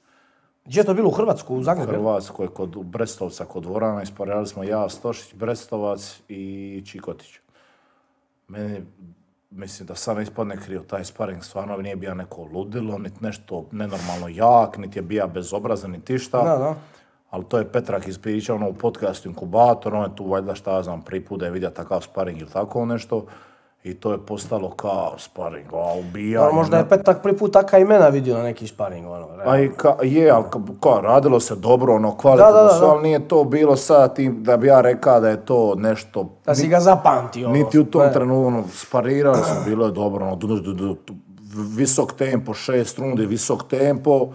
Gdje je to bilo u Hrvatsku, u Zagrebu? Hrvatskoj, kod u Brestovca, kod dvorana, isparirali smo ja, Stošić, Brestovac i Čikotić. Meni, mislim da sam ispadne krivo, taj sparing stvarno nije bio neko ludilo, niti nešto nenormalno jak, niti je bija bezobrazan, niti šta. Da, da. Ali to je Petrak ispričao ono u podcastu Inkubator, on je tu valjda šta znam, prvi put da je vidio takav sparing ili tako nešto. I to je postalo kao sparing, a ubijanje. Pa možda je Petrak prvi put taka imena vidio na neki sparing, ono. A i ka, je, ali ka, ka, radilo se dobro, ono, kvalitetno, Da, da, da, ali nije to bilo sad tim, da bi ja rekao da je to nešto... Da si ga zapamtio. ono. Niti u tom trenutku, ono, sparirali smo, bilo je dobro, ono, visok tempo, šest rundi, visok tempo,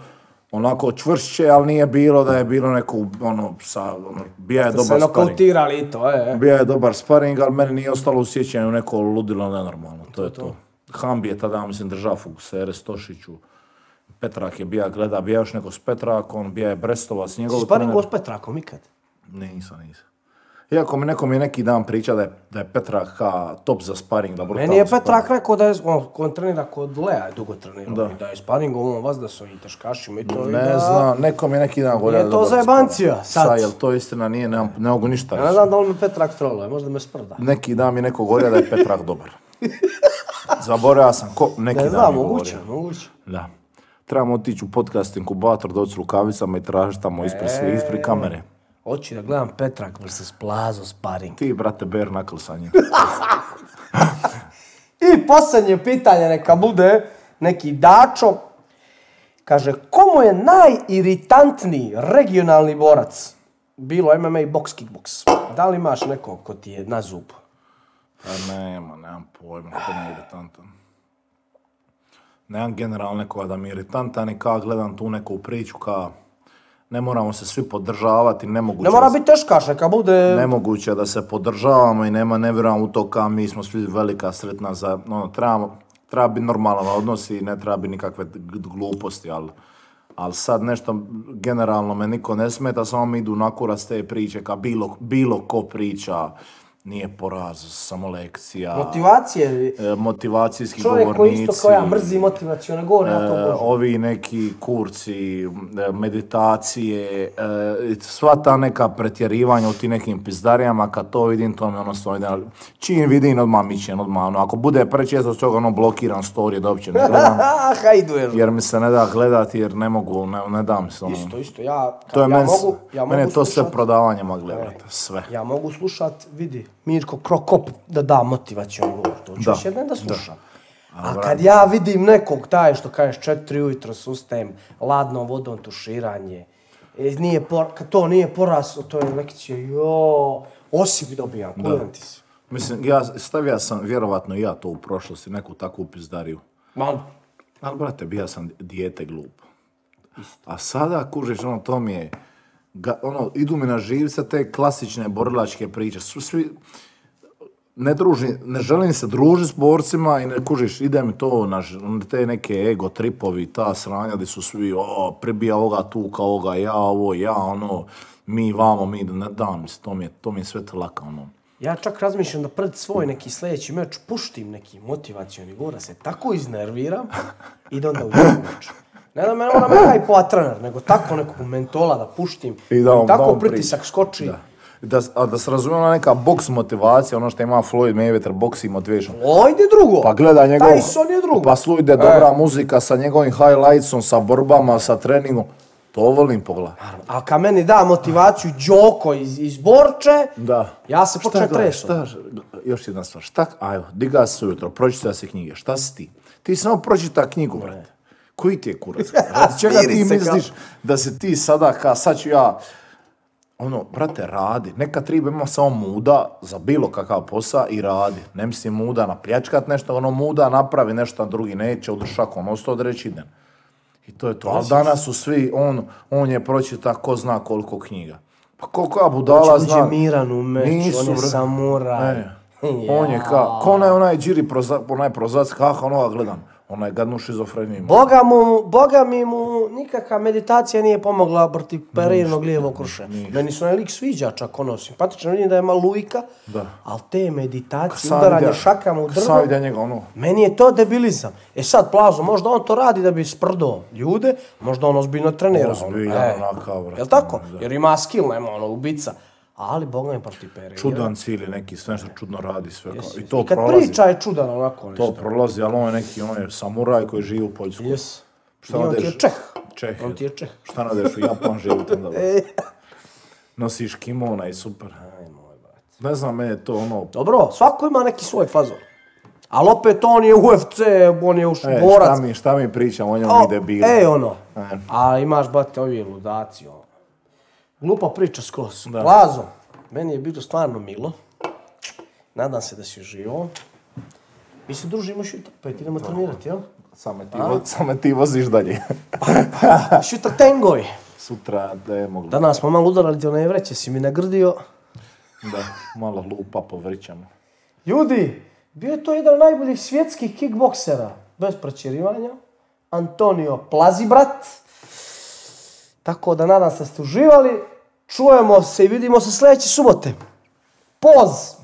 onako čvršće, ali nije bilo da je bilo neko, ono, sa, ono, bija je Se dobar sparing. nokautirali i to, e. e. Bija je dobar sparing, ali meni nije ostalo u sjećanju neko ludilo nenormalno, to je to. Hambi je tada, mislim, držao fokusere Stošiću. Petrak je bija gleda, bija još neko s Petrakom, bija je Brestovac, njegov Sparingu s Petrakom ikad. Nisam, nisam. Iako mi neko mi je neki dan priča da je, da je Petrak ka top za sparing, da brutalno Meni je sparing. Petrak rekao da je, on, on trenira kod Lea, je dugo trenirao, Da. da je sparing on vas da su i teškašima i to. i Ne da- znam, neko mi je neki dan govorio da je to zajebancija, sparing. sad. Sad, jel to istina nije, nemam, ne mogu ništa Ja ne znam da li me Petrak troluje, možda me sprda. Neki dan mi neko govorio da je Petrak dobar. Zaboravio sam ko, neki Ne dan znam, mi moguće, moguće. Da. Trebamo otići u podcast inkubator, doći s rukavicama i tražiti tamo ispred svi, ispred kamere. Hoću da gledam Petrak vs. Plazo sparing. Ti, brate, bare knuckle sa njim. I posljednje pitanje neka bude neki dačo. Kaže, komu je najiritantniji regionalni borac? Bilo MMA, boks, kickboks. Da li imaš nekog ko ti je na zub? Pa nema, nemam pojma, to ne iritantan. nemam generalno nekoga da mi je iritantan i ka gledam tu neku priču ka ne moramo se svi podržavati, nemoguće, Ne mora biti teškaš, neka bude... nemoguće da se podržavamo i nema, ne vjerujem u to ka mi smo svi velika sretna za, ono, trebamo, treba biti normalan odnos i ne treba biti nikakve gluposti, ali ali sad nešto, generalno me niko ne smeta, samo mi idu na kurac te priče, ka bilo, bilo ko priča, nije poraz, samo lekcija, Motivacije. e, motivacijski Čovjek koji govornici. isto kao ja mrzi motivacione govore, ja to E, božem. ovi neki kurci, e, meditacije, e, sva ta neka pretjerivanja u tim nekim pizdarijama, kad to vidim, to mi ono stoji. da- Čim vidim, odmah mićem, odmah ono. Ako bude prečesto s toga, ono, blokiram storije da uopće ne gledam. Jer mi se ne da gledati, jer ne mogu, ne, ne dam se ono. Isto, isto, ja, To je ja meni, mogu, ja mogu to sve slušat- prodavanjima gledati, sve. Ja mogu slušat, vidi, Mirko Krokop da da motivacioni govor, to ću Da, još jednom da slušam. A brate. kad ja vidim nekog, taj što kažeš četiri ujutro s ustajem, ladnom vodom tuširanje, e, nije por, kad to nije poraslo, to je lekcija, jo, osip dobijam, kujem ti se. Mislim, ja stavio sam vjerovatno ja to u prošlosti, neku takvu pizdariju. Ma, Ali, brate, bija sam dijete glup. A sada, kužiš, ono, to mi je, ga- ono, idu mi na živce te klasične borilačke priče. Su svi, ne druži, ne želim se družiti s borcima i ne kužiš, ide mi to na na te neke ego tripovi, ta sranja gdje su svi, o, pribija ovoga tu kao ovoga, ja ovo, ja ono, mi vamo, mi, ne dam se, to mi je, to mi je sve trlaka, ono. ja čak razmišljam da pred svoj neki sljedeći meč puštim neki motivacioni govor, da se tako iznerviram i da onda uđem u meč. Ne da me mora me hajpova trener, nego tako nekog mentola da puštim I da on- tako da on pritisak skoči. Da. Da, a da se razumije ona neka boks motivacija, ono što ima Floyd Mayweather, boxing motivation. Ojde drugo. Pa gleda njegov... Tyson je drugo. Pa slujde dobra muzika sa njegovim highlightsom, sa borbama, sa treningom. To volim pogledati. A kad meni da motivaciju Đoko iz, iz Borče, Da. ja se počnem tresti. Šta, još jedna stvar. Šta, ajmo, diga se ujutro, pročita se knjige. Šta si ti? Ti samo pročita knjigu, brate. Koji ti je kurac? Radi čega ti misliš da se ti sada, ka, sad ću ja, ono, brate, radi. Neka triba ima samo muda za bilo kakav posao i radi. Ne mislim muda napljačkat nešto, ono muda napravi nešto, a drugi neće, odršak, on ostao odreći idem. I to je to. Ali danas su svi, on, on je pročita ko zna koliko knjiga. Pa koliko ja budala zna. uđe miran u meč, on je samuraj. E, on je ka, ko onaj, onaj džiri proza, onaj prozac, kako onoga gledam. Onaj gadnu šizofreniju. Boga, mu, Boga mi mu nikakva meditacija nije pomogla protiv perirnog lijevog kruša. Meni se onaj lik sviđa čak ono, simpatično, vidim da je malo lujka, Da. ali te meditacije, Sam udaranje šakama u drvo, njega, ono, meni je to debilizam. E sad, Plazo, možda on to radi da bi sprdo ljude, možda on ozbiljno trenira. ono, Ozbiljan, e. onakav, brate, Jel tako? da. Jer ima skill, nema ono, ubica. Ali Boga mi protiv perirnog. čudan cilj neki, sve nešto čudno radi, sve kao. I to I kad prolazi. priča je čudan onako To nešto. prolazi, ali on je neki, on je samuraj koji živi u Poljskoj. Jes. Šta I on ti je Čeh. Čeh. On ti je Čeh. Šta nadeš u Japan živi tamo? E. Nosiš kimona i super. Ne znam, meni je to ono... Dobro, svako ima neki svoj fazon. Ali opet on je UFC, on je už E, borac. šta mi, šta mi pričamo o njemu O, mi debili? E, ono. E. A imaš, bate, ovi ludaci, ono. Glupa priča skroz. Da. Lazo, meni je bilo stvarno milo. Nadam se da si uživao. Mi se družimo pa idemo trenirati, jel? Samo ti, vo- samo ti voziš dalje. Šutra tengoj. Sutra da je moglo. Danas smo malo udarali ti onaj vreće, si mi nagrdio. Da, malo lupa povrićamo. Ljudi, bio je to jedan od najboljih svjetskih kickboksera, bez pretjerivanja. Antonio Plazibrat. Tako da nadam se ste uživali. Čujemo se i vidimo se sljedeće subote. Poz!